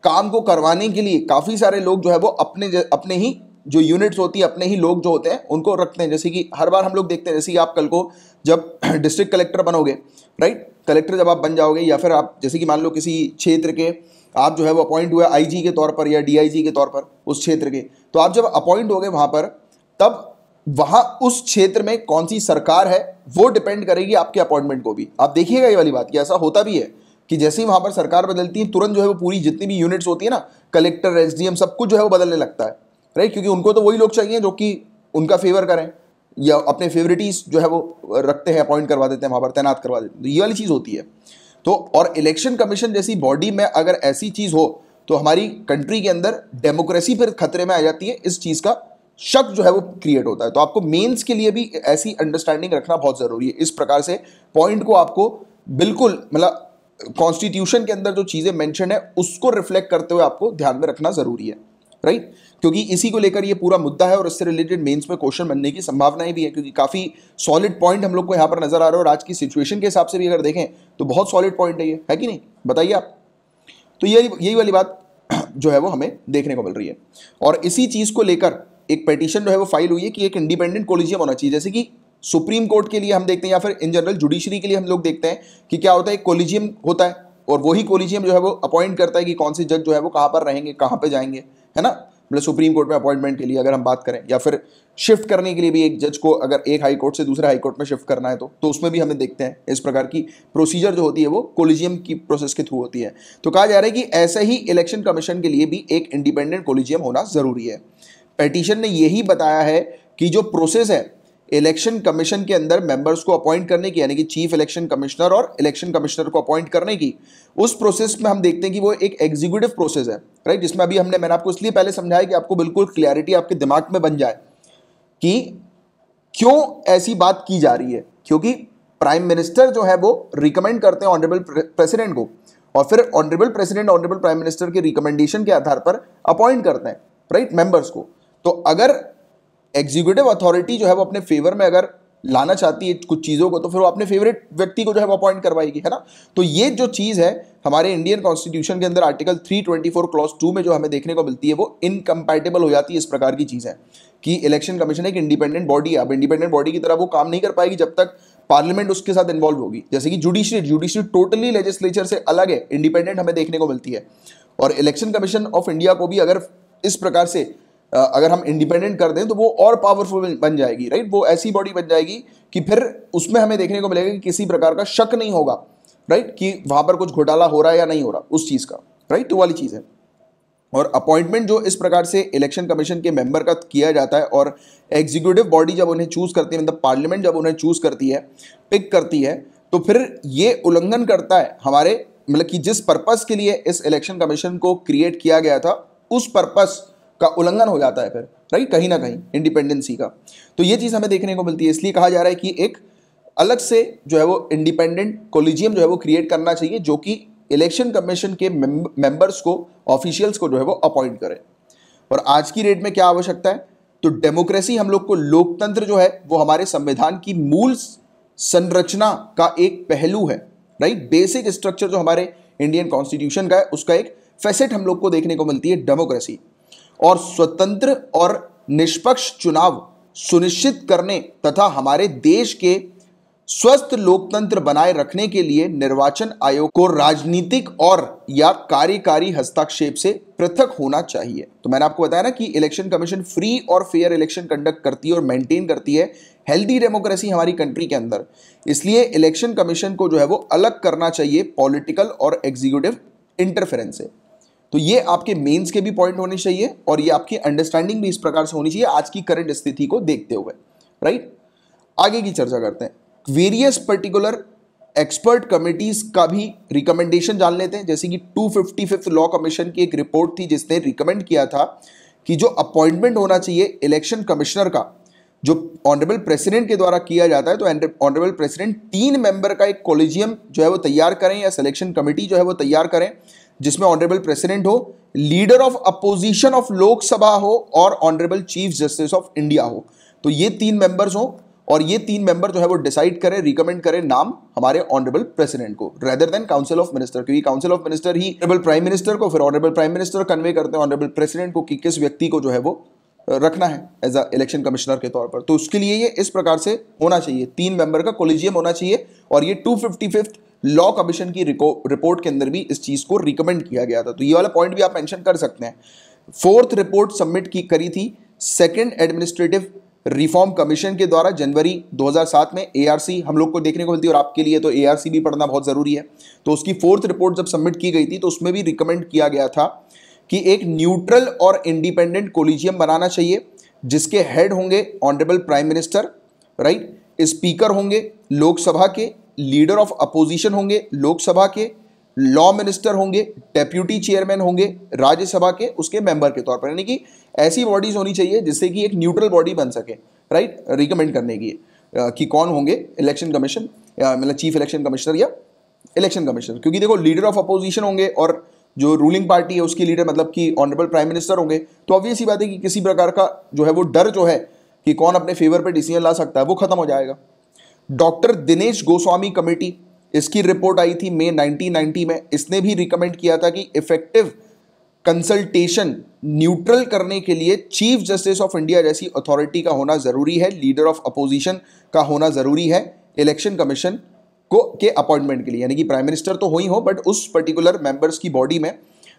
काम को करवाने के लिए काफ़ी सारे लोग जो है वो अपने अपने ही जो यूनिट्स होती है, अपने ही लोग जो होते हैं, उनको रखते हैं। जैसे कि हर बार हम लोग देखते हैं, जैसे कि आप कल को जब डिस्ट्रिक्ट कलेक्टर बनोगे राइट कलेक्टर जब आप बन जाओगे या फिर आप, जैसे कि मान लो किसी क्षेत्र के आप जो है वो अपॉइंट हुए आईजी के तौर पर या डीआईजी के तौर पर उस क्षेत्र के। तो आप जब अपॉइंट हो गए वहाँ पर, तब वहाँ उस क्षेत्र में कौन सी सरकार है, वो डिपेंड करेगी आपके अपॉइंटमेंट को भी। आप देखिएगा ये वाली बात कि ऐसा होता भी है कि जैसे ही वहाँ पर सरकार बदलती है, तुरंत जो है वो पूरी जितनी भी यूनिट्स होती है ना कलेक्टर एसडीएम सब कुछ जो है वो बदलने लगता है। राइट क्योंकि उनको तो वही लोग चाहिए जो कि उनका फेवर करें या अपने फेवरेटिस जो है वो रखते हैं अपॉइंट करवा देते हैं, वहाँ पर तैनात करवा देते हैं। तो ये वाली चीज़ होती है। तो और इलेक्शन कमीशन जैसी बॉडी में अगर ऐसी चीज़ हो तो हमारी कंट्री के अंदर डेमोक्रेसी फिर खतरे में आ जाती है। इस चीज़ का शक जो है वो क्रिएट होता है। तो आपको मेंस के लिए भी ऐसी अंडरस्टैंडिंग रखना बहुत ज़रूरी है। इस प्रकार से पॉइंट को आपको बिल्कुल मतलब कॉन्स्टिट्यूशन के अंदर जो चीज़ें मेंशन है, उसको रिफ्लेक्ट करते हुए आपको ध्यान में रखना ज़रूरी है। राइट क्योंकि इसी को लेकर ये पूरा मुद्दा है और इससे रिलेटेड मेंस में क्वेश्चन बनने की संभावनाएँ भी है, क्योंकि काफ़ी सॉलिड पॉइंट हम लोग को यहाँ पर नज़र आ रहा है और आज की सिचुएशन के हिसाब से भी अगर देखें तो बहुत सॉलिड पॉइंट है ये। है कि नहीं? बताइए आप। तो यही यही वाली बात जो है वो हमें देखने को मिल रही है। और इसी चीज़ को लेकर एक पेटिशन जो है वो फ़ाइल हुई है कि एक इंडिपेंडेंट कोलिजियम होना चाहिए। जैसे कि सुप्रीम कोर्ट के लिए हम देखते हैं या फिर इन जनरल जुडिशरी के लिए हम लोग देखते हैं कि क्या होता है, एक कोलिजियम होता है और वही कोलिजियम जो है वो अपॉइंट करता है कि कौन से जज जो है वो कहाँ पर रहेंगे, कहाँ पर जाएँगे, है ना? मतलब सुप्रीम कोर्ट में अपॉइंटमेंट के लिए अगर हम बात करें, या फिर शिफ्ट करने के लिए भी एक जज को अगर एक हाई कोर्ट से दूसरे हाई कोर्ट में शिफ्ट करना है तो तो उसमें भी हमें देखते हैं इस प्रकार की प्रोसीजर जो होती है वो कोलिजियम की प्रोसेस के थ्रू होती है। तो कहा जा रहा है कि ऐसे ही इलेक्शन कमीशन के लिए भी एक इंडिपेंडेंट कोलिजियम होना ज़रूरी है। पेटिशन ने यही बताया है कि जो प्रोसेस है इलेक्शन कमीशन के अंदर मेंबर्स को अपॉइंट करने की, यानी कि चीफ इलेक्शन कमिश्नर और इलेक्शन कमिश्नर को अपॉइंट करने की, उस प्रोसेस में हम देखते हैं कि वो एक एग्जीक्यूटिव प्रोसेस है राइट जिसमें अभी हमने, मैंने आपको इसलिए पहले समझाया कि आपको बिल्कुल क्लियरिटी आपके दिमाग में बन जाए कि क्यों ऐसी बात की जा रही है। क्योंकि प्राइम मिनिस्टर जो है वो रिकमेंड करते हैं ऑनरेबल प्रेसिडेंट को और फिर honourable president honourable prime minister के रिकमेंडेशन के आधार पर अपॉइंट करते हैं राइट मेंबर्स को। तो अगर एग्जीक्यूटिव अथॉरिटी जो है वो अपने फेवर में अगर लाना चाहती है कुछ चीज़ों को तो फिर वो अपने फेवरेट व्यक्ति को जो है वो अपॉइंट करवाएगी, है ना? तो ये जो चीज़ है, हमारे इंडियन कॉन्स्टिट्यूशन के अंदर आर्टिकल 324 क्लॉज टू में जो हमें देखने को मिलती है, वो इनकम्पैटिबल हो जाती है इस प्रकार की चीज़ है कि इलेक्शन कमीशन एक इंडिपेंडेंट बॉडी है। अब इंडिपेंडेंट बॉडी की तरह वो काम नहीं कर पाएगी जब तक पार्लियामेंट उसके साथ इन्वॉल्व होगी। जैसे कि जुडिशरी जुडिशरी टोटली लेजिस्लेचर से अलग है इंडिपेंडेंट हमें देखने को मिलती है। और इलेक्शन कमीशन ऑफ़ इंडिया को भी अगर इस प्रकार से अगर हम इंडिपेंडेंट कर दें तो वो और पावरफुल बन जाएगी राइट वो ऐसी बॉडी बन जाएगी कि फिर उसमें हमें देखने को मिलेगा कि किसी प्रकार का शक नहीं होगा राइट कि वहाँ पर कुछ घोटाला हो रहा है या नहीं हो रहा, उस चीज़ का राइट तो वाली चीज़ है। और अपॉइंटमेंट जो इस प्रकार से इलेक्शन कमीशन के मेंबर का किया जाता है और एग्जीक्यूटिव बॉडी जब उन्हें चूज़ करती है मतलब पार्लियामेंट जब उन्हें चूज़ करती है पिक करती है तो फिर ये उल्लंघन करता है हमारे मतलब कि जिस पर्पज़ के लिए इस इलेक्शन कमीशन को क्रिएट किया गया था, उस पर्पस का उल्लंघन हो जाता है फिर राइट कहीं ना कहीं इंडिपेंडेंसी का। तो ये चीज़ हमें देखने को मिलती है। इसलिए कहा जा रहा है कि एक अलग से जो है वो इंडिपेंडेंट कोलिजियम जो है वो क्रिएट करना चाहिए, जो कि इलेक्शन कमीशन के मेंबर्स को ऑफिशियल्स को जो है वो अपॉइंट करें। और आज की डेट में क्या आवश्यकता है? तो डेमोक्रेसी हम लोग को लोकतंत्र जो है, वो हमारे संविधान की मूल संरचना का एक पहलू है राइट बेसिक स्ट्रक्चर जो हमारे इंडियन कॉन्स्टिट्यूशन का है, उसका एक फैसेट हम लोग को देखने को मिलती है डेमोक्रेसी और स्वतंत्र और निष्पक्ष चुनाव सुनिश्चित करने तथा हमारे देश के स्वस्थ लोकतंत्र बनाए रखने के लिए निर्वाचन आयोग को राजनीतिक और या कार्यकारी हस्तक्षेप से पृथक होना चाहिए। तो मैंने आपको बताया ना कि इलेक्शन कमीशन फ्री और फेयर इलेक्शन कंडक्ट करती है और मेंटेन करती है हेल्दी डेमोक्रेसी हमारी कंट्री के अंदर। इसलिए इलेक्शन कमीशन को जो है वो अलग करना चाहिए पॉलिटिकल और एग्जीक्यूटिव इंटरफेरेंस से। तो ये आपके मेंस के भी पॉइंट होने चाहिए और ये आपकी अंडरस्टैंडिंग भी इस प्रकार से होनी चाहिए आज की करंट स्थिति को देखते हुए राइट आगे की चर्चा करते हैं। वेरियस पर्टिकुलर एक्सपर्ट कमिटीज का भी रिकमेंडेशन जान लेते हैं। जैसे कि two fifty fifth law commission की एक रिपोर्ट थी जिसने रिकमेंड किया था कि जो अपॉइंटमेंट होना चाहिए इलेक्शन कमिश्नर का, जो ऑनरेबल प्रेसिडेंट के द्वारा किया जाता है तो ऑनरेबल प्रेसिडेंट तीन मेंबर का एक कॉलेजियम जो है वो तैयार करें या सिलेक्शन कमेटी जो है वो तैयार करें। जिसमें ऑनरेबल प्रेसिडेंट हो leader of opposition of Lok Sabha हो और honourable chief justice of India हो। तो ये तीन मेंबर्स हो और ये तीन मेंबर जो है वो डिसाइड करें रिकमेंड करें नाम हमारे ऑनरेबल प्रेसिडेंट को। Rather than council of minister क्योंकि काउंसिल ऑफ़ मिनिस्टर ही ऑनरेबल प्राइम मिनिस्टर को, फिर ऑनरेबल प्राइम मिनिस्टर कन्वे करते हैं ऑनरेबल प्रेसिडेंट को कि किस व्यक्ति को जो है वो रखना है एज अ इलेक्शन कमिश्नर के तौर पर। तो उसके लिए ये इस प्रकार से होना चाहिए। तीन मेंबर का कोलिजियम होना चाहिए और ये two fifty fifth law commission की रिपोर्ट के अंदर भी इस चीज़ को रिकमेंड किया गया था। तो ये वाला पॉइंट भी आप मेंशन कर सकते हैं। फोर्थ रिपोर्ट सबमिट की, करी थी सेकेंड एडमिनिस्ट्रेटिव रिफॉर्म कमीशन के द्वारा जनवरी 2007 में एआरसी हम लोग को देखने को मिलती है और आपके लिए तो एआरसी भी पढ़ना बहुत ज़रूरी है। तो उसकी फोर्थ रिपोर्ट जब सबमिट की गई थी तो उसमें भी रिकमेंड किया गया था कि एक न्यूट्रल और इंडिपेंडेंट कोलिजियम बनाना चाहिए, जिसके हेड होंगे honourable prime minister right speaker होंगे लोकसभा के लीडर ऑफ़ अपोजिशन होंगे लोकसभा के, लॉ मिनिस्टर होंगे, डेप्यूटी चेयरमैन होंगे राज्यसभा के, उसके मेंबर के तौर पर। यानी कि ऐसी बॉडीज होनी चाहिए जिससे कि एक न्यूट्रल बॉडी बन सके राइट रिकमेंड करने की कि कौन होंगे? इलेक्शन कमीशन मतलब चीफ इलेक्शन कमिश्नर या इलेक्शन कमिश्नर क्योंकि देखो लीडर ऑफ़ अपोजिशन होंगे और जो रूलिंग पार्टी है, उसकी लीडर मतलब कि ऑनरेबल प्राइम मिनिस्टर होंगे तो ऑब्वियस ही बात है कि किसी प्रकार का जो है, वो डर जो है कि कौन अपने फेवर पर डिसीज़न ला सकता है, वो खत्म हो जाएगा। डॉक्टर दिनेश गोस्वामी कमेटी, इसकी रिपोर्ट आई थी मई 1990 में। इसने भी रिकमेंड किया था कि इफ़ेक्टिव कंसल्टेशन न्यूट्रल करने के लिए चीफ जस्टिस ऑफ़ इंडिया जैसी अथॉरिटी का होना ज़रूरी है लीडर ऑफ़ अपोजिशन का होना ज़रूरी है इलेक्शन कमीशन को, के अपॉइंटमेंट के लिए। यानी कि प्राइम मिनिस्टर तो हो ही हो बट उस पर्टिकुलर मेंबर्स की बॉडी में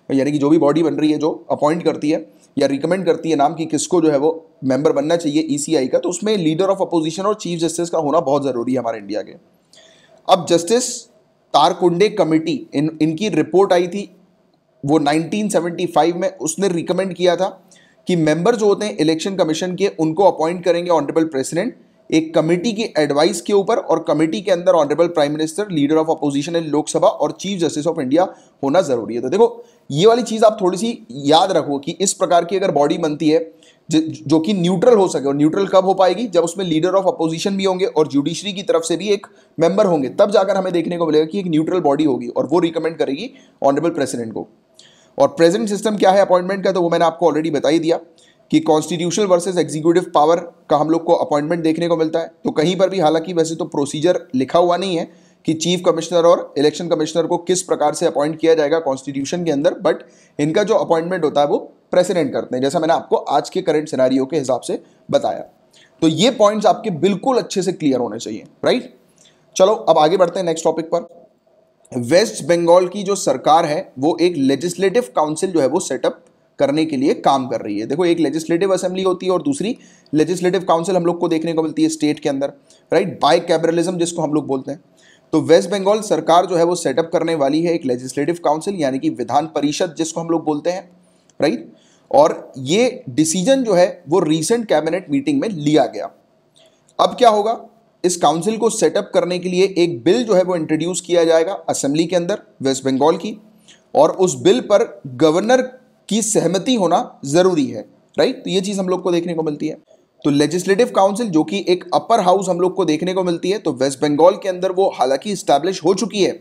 यानी कि जो भी बॉडी बन रही है, जो अपॉइंट करती है या रिकमेंड करती है नाम कि किसको जो है वो मेंबर बनना चाहिए ईसीआई e का तो उसमें लीडर ऑफ़ अपोजिशन और चीफ जस्टिस का होना बहुत ज़रूरी है हमारे इंडिया के। अब जस्टिस तारकुंडे कमेटी इन, इनकी रिपोर्ट आई थी, वो 1975 में उसने रिकमेंड किया था कि मेंबर जो होते हैं इलेक्शन कमीशन के, उनको अपॉइंट करेंगे ऑनरेबल प्रेसिडेंट एक कमेटी की एडवाइस के ऊपर और कमेटी के अंदर honourable prime minister leader of opposition in Lok Sabha और चीफ जस्टिस ऑफ़ इंडिया होना ज़रूरी है। तो देखो, ये वाली चीज़ आप थोड़ी सी याद रखो कि इस प्रकार की अगर बॉडी बनती है, जो कि न्यूट्रल हो सके, और न्यूट्रल कब हो पाएगी? जब उसमें लीडर ऑफ़ अपोजिशन भी होंगे और जुडिशरी की तरफ़ से भी एक मेंबर होंगे, तब जाकर हमें देखने को मिलेगा कि एक न्यूट्रल बॉडी होगी और वो रिकमेंड करेगी ऑनरेबल प्रेसिडेंट को। और प्रेजेंट सिस्टम क्या है अपॉइंटमेंट का? तो वो मैंने आपको ऑलरेडी बता ही दिया। कि कॉन्स्टिट्यूशनल वर्सेस एग्जीक्यूटिव पावर का हम लोग को अपॉइंटमेंट देखने को मिलता है। तो कहीं पर भी हालाँकि वैसे तो प्रोसीजर लिखा हुआ नहीं है कि चीफ कमिश्नर और इलेक्शन कमिश्नर को किस प्रकार से अपॉइंट किया जाएगा कॉन्स्टिट्यूशन के अंदर बट इनका जो अपॉइंटमेंट होता है वो प्रेसिडेंट करते हैं, जैसा मैंने आपको आज के करंट सिनारियों के हिसाब से बताया। तो ये पॉइंट्स आपके बिल्कुल अच्छे से क्लियर होने चाहिए राइट चलो, अब आगे बढ़ते हैं नेक्स्ट टॉपिक पर। वेस्ट बंगाल की जो सरकार है, वो एक लेजिस्लेटिव काउंसिल जो है वो सेटअप करने के लिए काम कर रही है। देखो, एक लेजिस्लेटिव असेंबली होती है और दूसरी लेजिस्लेटिव काउंसिल हम लोग को देखने को मिलती है स्टेट के अंदर राइट बाई कैबरलिज्म जिसको हम लोग बोलते हैं। तो वेस्ट बंगाल सरकार जो है वो सेटअप करने वाली है एक लेजिस्लेटिव काउंसिल यानी कि विधान परिषद जिसको हम लोग बोलते हैं राइट और ये डिसीज़न जो है वो रीसेंट कैबिनेट मीटिंग में लिया गया। अब क्या होगा? इस काउंसिल को सेटअप करने के लिए एक बिल जो है वो इंट्रोड्यूस किया जाएगा असेंबली के अंदर वेस्ट बंगाल की, और उस बिल पर गवर्नर की सहमति होना ज़रूरी है राइट तो ये चीज़ हम लोग को देखने को मिलती है। तो लेजिस्लेटिव काउंसिल जो कि एक अपर हाउस हम लोग को देखने को मिलती है तो वेस्ट बंगाल के अंदर वो हालाँकि स्टैब्लिश हो चुकी है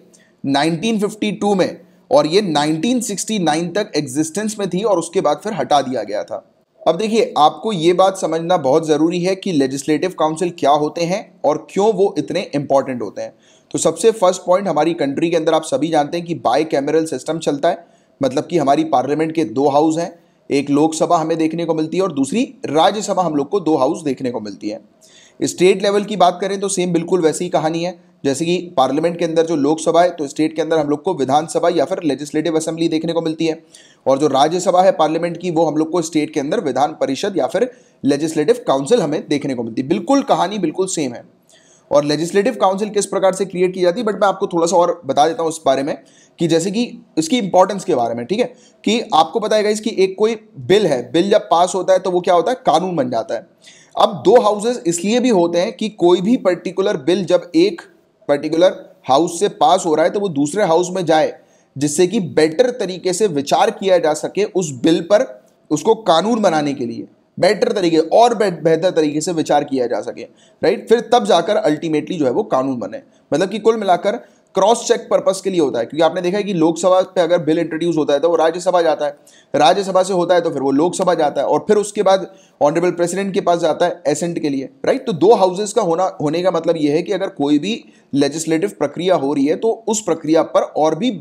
1952 में, और ये 1969 तक एग्जिस्टेंस में थी और उसके बाद फिर हटा दिया गया था। अब देखिए, आपको ये बात समझना बहुत ज़रूरी है कि लेजिस्लेटिव काउंसिल क्या होते हैं और क्यों वो इतने इंपॉर्टेंट होते हैं। तो सबसे फ़र्स्ट पॉइंट हमारी कंट्री के अंदर आप सभी जानते हैं कि बाई सिस्टम चलता है। मतलब कि हमारी पार्लियामेंट के दो हाउस हैं, एक लोकसभा हमें देखने को मिलती है और दूसरी राज्यसभा हम लोग को दो हाउस देखने को मिलती है। स्टेट लेवल की बात करें तो सेम बिल्कुल वैसी ही कहानी है, जैसे कि पार्लियामेंट के अंदर जो लोकसभा है तो स्टेट के अंदर हम लोग को विधानसभा या फिर लेजिस्लेटिव असेंबली देखने को मिलती है। और जो राज्यसभा है पार्लियामेंट की, वो हम लोग को स्टेट के अंदर विधान परिषद या फिर लेजिस्लेटिव काउंसिल हमें देखने को मिलती है। बिल्कुल कहानी बिल्कुल सेम है। और लेजिस्लेटिव काउंसिल किस प्रकार से क्रिएट की जाती है बट मैं आपको थोड़ा सा और बता देता हूँ इस बारे में कि जैसे कि इसकी इंपॉर्टेंस के बारे में, ठीक है? कि आपको पता है इसकी एक कोई बिल है बिल जब पास होता है तो वो क्या होता है? कानून बन जाता है। अब दो हाउसेज इसलिए भी होते हैं कि कोई भी पर्टिकुलर बिल जब एक पर्टिकुलर हाउस से पास हो रहा है तो वो दूसरे हाउस में जाए, जिससे कि बेटर तरीके से विचार किया जा सके उस बिल पर, उसको कानून बनाने के लिए। बेटर तरीके, और बेहतर तरीके से विचार किया जा सके राइट फिर तब जाकर अल्टीमेटली जो है वो कानून बने। मतलब कि कुल मिलाकर क्रॉस चेक पर्पस के लिए होता है, क्योंकि आपने देखा है कि लोकसभा पे अगर बिल इंट्रोड्यूस होता है तो वो राज्यसभा जाता है। राज्यसभा से होता है तो फिर वो लोकसभा जाता है, और फिर उसके बाद ऑनरेबल प्रेसिडेंट के पास जाता है एसेंट के लिए राइट तो दो हाउसेस का होना, होने का मतलब ये है कि अगर कोई भी लेजिस्लेटिव प्रक्रिया हो रही है तो उस प्रक्रिया पर और भी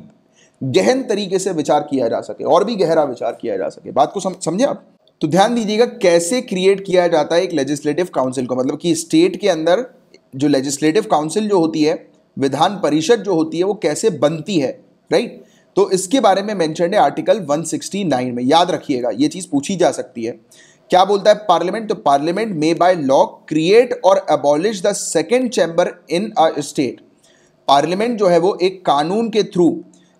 गहन तरीके से विचार किया जा सके, और भी गहरा विचार किया जा सके। बात को समझे आप? तो ध्यान दीजिएगा कैसे क्रिएट किया जाता है एक लेजिस्लेटिव काउंसिल को। मतलब कि स्टेट के अंदर जो लेजिस्लेटिव काउंसिल जो होती है, विधान परिषद जो होती है, वो कैसे बनती है राइट तो इसके बारे में मेंशन है आर्टिकल 169 में। याद रखिएगा, ये चीज़ पूछी जा सकती है। क्या बोलता है पार्लियामेंट तो parliament may by law create और abolish the second chamber in a state parliament जो है वो एक कानून के थ्रू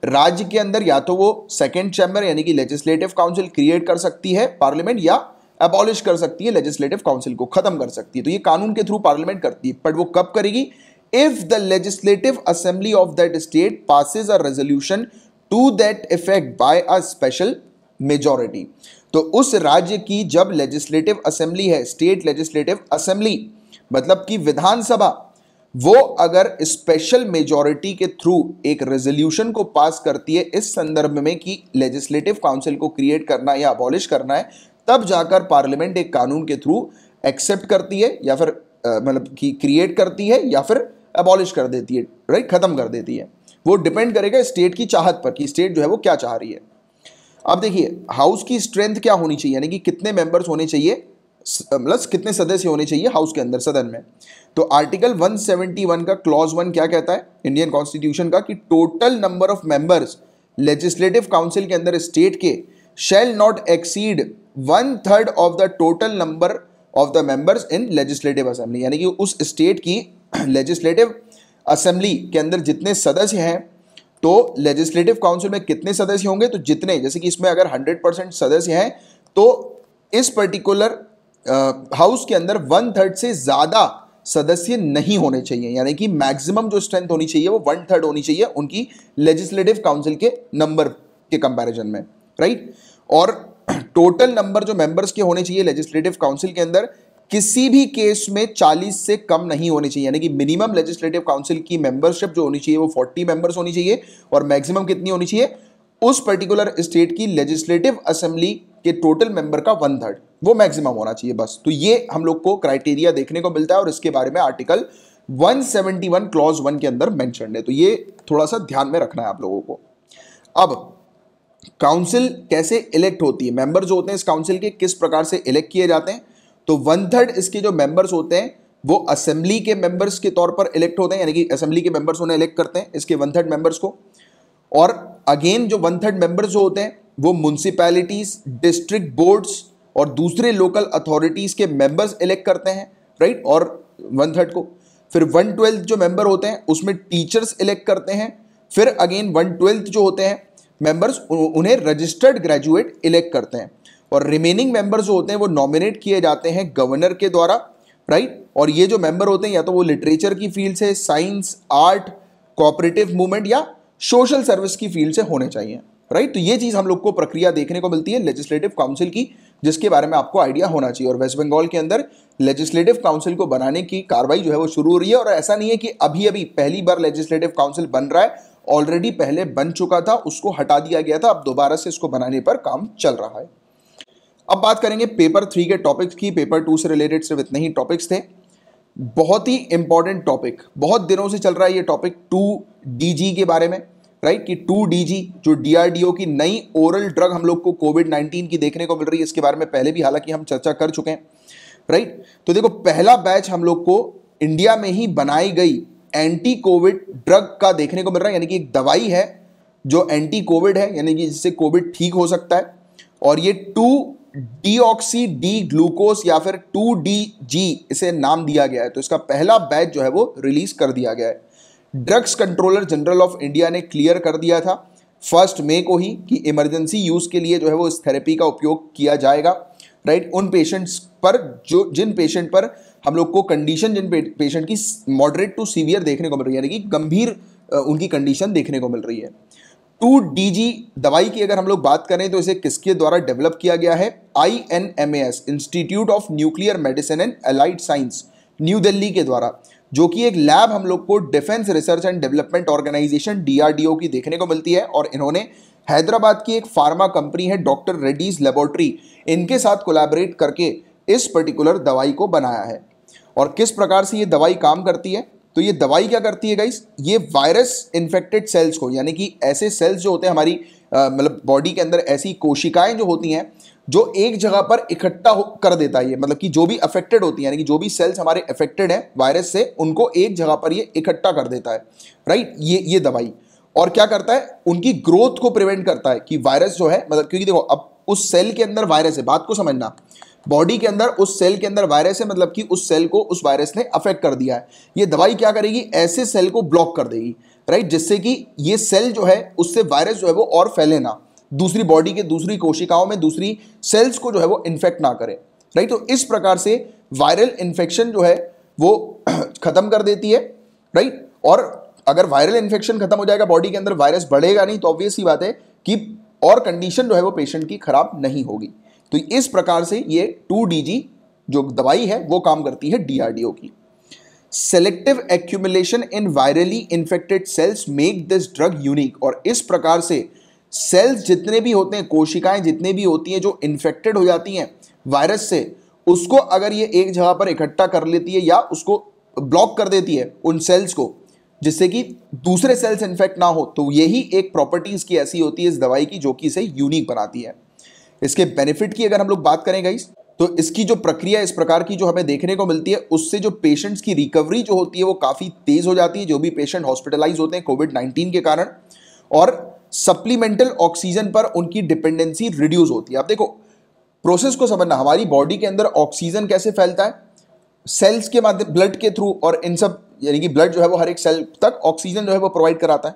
राज्य के अंदर या तो वो सेकेंड चैम्बर यानी कि लेजिस्लेटिव काउंसिल क्रिएट कर सकती है पार्लियामेंट या अबॉलिश कर सकती है लेजिस्लेटिव काउंसिल को, खत्म कर सकती है। तो ये कानून के थ्रू पार्लियामेंट करती है। बट वो कब करेगी? If the legislative assembly of that state passes a resolution to that effect by a special majority तो उस राज्य की जब लेजिस्लेटिव असेंबली है स्टेट लेजिस्लेटिव असेंबली मतलब कि विधानसभा वो अगर स्पेशल मेजॉरिटी के थ्रू एक रेजोल्यूशन को पास करती है, इस संदर्भ में कि लेजिस्लेटिव काउंसिल को क्रिएट करना या अबॉलिश करना है, तब जाकर पार्लियामेंट एक कानून के थ्रू एक्सेप्ट करती है या फिर मतलब कि क्रिएट करती है या फिर अबॉलिश कर देती है राइट खत्म कर देती है। वो डिपेंड करेगा स्टेट की चाहत पर कि स्टेट जो है वो क्या चाह रही है। अब देखिए हाउस की स्ट्रेंथ क्या होनी चाहिए? यानी कि कितने मेंबर्स होने चाहिए? प्लस कितने सदस्य होने चाहिए हाउस के अंदर, सदन में? तो आर्टिकल 171 का क्लॉज वन क्या कहता है? इंडियन कॉन्स्टिट्यूशन का कि total number of members legislative council के अंदर स्टेट के shall not exceed one third of the total number of the members in legislative assembly यानी कि उस स्टेट की लेजिस्लेटिव असेंबली के अंदर जितने सदस्य हैं तो लेजिस्लेटिव काउंसिल में कितने सदस्य होंगे? तो जितने, जैसे कि इसमें अगर 100 परसेंट सदस्य हैं तो इस पर्टिकुलर हाउस के अंदर वन थर्ड से ज़्यादा सदस्य नहीं होने चाहिए। यानी कि मैक्सिमम जो स्ट्रेंथ होनी चाहिए, वो वन थर्ड होनी चाहिए उनकी लेजिस्लेटिव काउंसिल के नंबर के कंपैरिजन में राइट और टोटल नंबर जो मेंबर्स के होने चाहिए लेजिस्लेटिव काउंसिल के अंदर, किसी भी केस में 40 से कम नहीं होने चाहिए। यानी कि मिनिमम लेजिस्लेटिव काउंसिल की मेंबरशिप जो होनी चाहिए, वो 40 मेंबर्स होनी चाहिए और मैक्सिमम कितनी होनी चाहिए? उस पर्टिकुलर स्टेट की लेजिस्लेटिव असेंबली के टोटल मेंबर का वन थर्ड वो मैक्सिमम होना चाहिए बस। तो ये हम लोग को क्राइटेरिया देखने को मिलता है और इसके बारे में आर्टिकल 171 क्लॉज वन के अंदर मेंशन है। तो ये थोड़ा सा ध्यान में रखना है आप लोगों को। अब काउंसिल कैसे इलेक्ट होती है? मेंबर जो होते हैं, इस काउंसिल के किस प्रकार से इलेक्ट किए जाते हैं? तो वन थर्ड इसके जो मेंबर्स होते हैं, वो असेंबली के मेंबर्स के तौर पर इलेक्ट होते हैं, यानी कि असेंबली के मेंबर्स उन्हें इलेक्ट करते हैं, इसके वन थर्ड मेंबर्स को। और अगेन जो वन थर्ड मेंबर्स जो होते हैं वो म्यूनसिपैलिटीज डिस्ट्रिक्ट बोर्ड्स और दूसरे लोकल अथॉरिटीज के मेंबर्स इलेक्ट करते हैं राइट और वन थर्ड को। फिर वन ट्वेल्थ जो मेंबर होते हैं, उसमें टीचर्स इलेक्ट करते हैं। फिर अगेन वन ट्वेल्थ जो होते हैं मेंबर्स उन्हें रजिस्टर्ड ग्रेजुएट इलेक्ट करते हैं। और रिमेनिंग मेंबर्स जो होते हैं, वो नॉमिनेट किए जाते हैं गवर्नर के द्वारा राइट और ये जो मेंबर होते हैं, या तो वो लिटरेचर की फ़ील्ड से साइंस आर्ट कोऑपरेटिव मूवमेंट या सोशल सर्विस की फ़ील्ड से होने चाहिए। राइट तो ये चीज़ हम लोग को प्रक्रिया देखने को मिलती है लेजिस्लेटिव काउंसिल की, जिसके बारे में आपको आइडिया होना चाहिए। और वेस्ट बंगाल के अंदर लेजिस्लेटिव काउंसिल को बनाने की कार्रवाई जो है वो शुरू हो रही है। और ऐसा नहीं है कि अभी अभी पहली बार लेजिस्लेटिव काउंसिल बन रहा है ऑलरेडी पहले बन चुका था, उसको हटा दिया गया था, अब दोबारा से इसको बनाने पर काम चल रहा है। अब बात करेंगे पेपर थ्री के टॉपिक्स की। पेपर टू से रिलेटेड सिर्फ़ इतने ही टॉपिक्स थे। बहुत ही इंपॉर्टेंट टॉपिक बहुत दिनों से चल रहा है ये टॉपिक टू डीजी के बारे में। राइट, कि टू डीजी जो डीआरडीओ की नई ओरल ड्रग हम लोग को कोविड नाइन्टीन की देखने को मिल रही है, इसके बारे में पहले भी हालाँकि हम चर्चा कर चुके हैं, राइट? तो देखो, पहला बैच हम लोग को इंडिया में ही बनाई गई एंटी कोविड ड्रग का देखने को मिल रहा है, यानी कि एक दवाई है, जो एंटी कोविड है, यानी कि जिससे कोविड ठीक हो सकता है, और ये टू डीऑक्सी डी ग्लूकोस या फिर टू डी जी इसे नाम दिया गया है। तो इसका पहला बैच जो है वो रिलीज़ कर दिया गया है। Drugs controller general of India ने क्लियर कर दिया था, फ़र्स्ट मे को ही, कि इमरजेंसी यूज़ के लिए जो है वो इस थेरेपी का उपयोग किया जाएगा। राइट, उन पेशेंट्स पर जो, जिन पेशेंट पर हम लोग को कंडीशन, जिन पेशेंट की मॉडरेट टू सीवियर देखने को मिल रही है, यानी कि गंभीर उनकी कंडीशन देखने को मिल रही है। टू डीजी दवाई की अगर हम लोग बात करें तो इसे किसके द्वारा डेवलप किया गया है? I N M S, institute of nuclear medicine and allied science, new Delhi के द्वारा। जो कि एक लैब हम लोग को defence research and development organisation DRDO की देखने को मिलती है और इन्होंने हैदराबाद की एक फार्मा कंपनी है डॉक्टर रेड्डीज लेबोरेटरी इनके साथ कोलैबोरेट करके इस पर्टिकुलर दवाई को बनाया है। और किस प्रकार से ये दवाई काम करती है? तो ये दवाई क्या करती है गाइस ये वायरस इन्फेक्टेड सेल्स को, यानी कि ऐसे सेल्स जो होते हैं हमारी मतलब बॉडी के अंदर ऐसी कोशिकाएँ जो होती हैं जो एक जगह पर इकट्ठा कर देता है ये। मतलब कि जो भी अफेक्टेड होती है, यानी कि जो भी सेल्स हमारे अफेक्टेड हैं वायरस से, उनको एक जगह पर ये इकट्ठा कर देता है। राइट ये ये दवाई। और क्या करता है? उनकी ग्रोथ को प्रिवेंट करता है कि वायरस जो है मतलब क्योंकि देखो, अब उस सेल के अंदर वायरस है, बात को समझना। बॉडी के अंदर, उस सेल के अंदर वायरस है मतलब कि उस सेल को उस वायरस ने अफेक्ट कर दिया है। ये दवाई क्या करेगी? ऐसे सेल को ब्लॉक कर देगी। राइट जिससे कि ये सेल जो है, उससे वायरस जो है, वो और फैले ना। दूसरी बॉडी के दूसरी कोशिकाओं में दूसरी सेल्स को जो है वो इन्फेक्ट ना करे। राइट? तो इस प्रकार से वायरल इन्फेक्शन जो है वो खत्म कर देती है। राइट? और अगर वायरल इन्फेक्शन खत्म हो जाएगा बॉडी के अंदर वायरस बढ़ेगा नहीं तो ऑब्वियस ही बात है कि और कंडीशन जो है वो पेशेंट की खराब नहीं होगी। तो इस प्रकार से ये टू जो दवाई है, वो काम करती है डीआरडीओ की। Selective accumulation in virally infected cells make this drug unique और इस प्रकार से सेल्स जितने भी होते हैं, कोशिकाएँ जितने भी होती हैं, जो इन्फेक्टेड हो जाती हैं वायरस से, उसको अगर ये एक जगह पर इकट्ठा कर लेती है या उसको ब्लॉक कर देती है उन सेल्स को, जिससे कि दूसरे सेल्स इन्फेक्ट ना हो तो यही एक प्रॉपर्टीज़ की ऐसी होती है इस दवाई की, जो कि इसे यूनिक बनाती है। इसके बेनिफिट की अगर हम लोग बात करें गाइस तो इसकी जो प्रक्रिया, इस प्रकार की जो हमें देखने को मिलती है, उससे जो पेशेंट्स की रिकवरी जो होती है, वो काफ़ी तेज़ हो जाती है, जो भी पेशेंट हॉस्पिटलाइज होते हैं कोविड नाइन्टीन के कारण। और सप्लीमेंटल ऑक्सीजन पर उनकी डिपेंडेंसी रिड्यूस होती है। आप देखो प्रोसेस को समझना, हमारी बॉडी के अंदर ऑक्सीजन कैसे फैलता है? सेल्स के माध्यम ब्लड के थ्रू और इन सब, यानी कि ब्लड जो है वो हर एक सेल तक ऑक्सीजन जो है वो प्रोवाइड कराता है।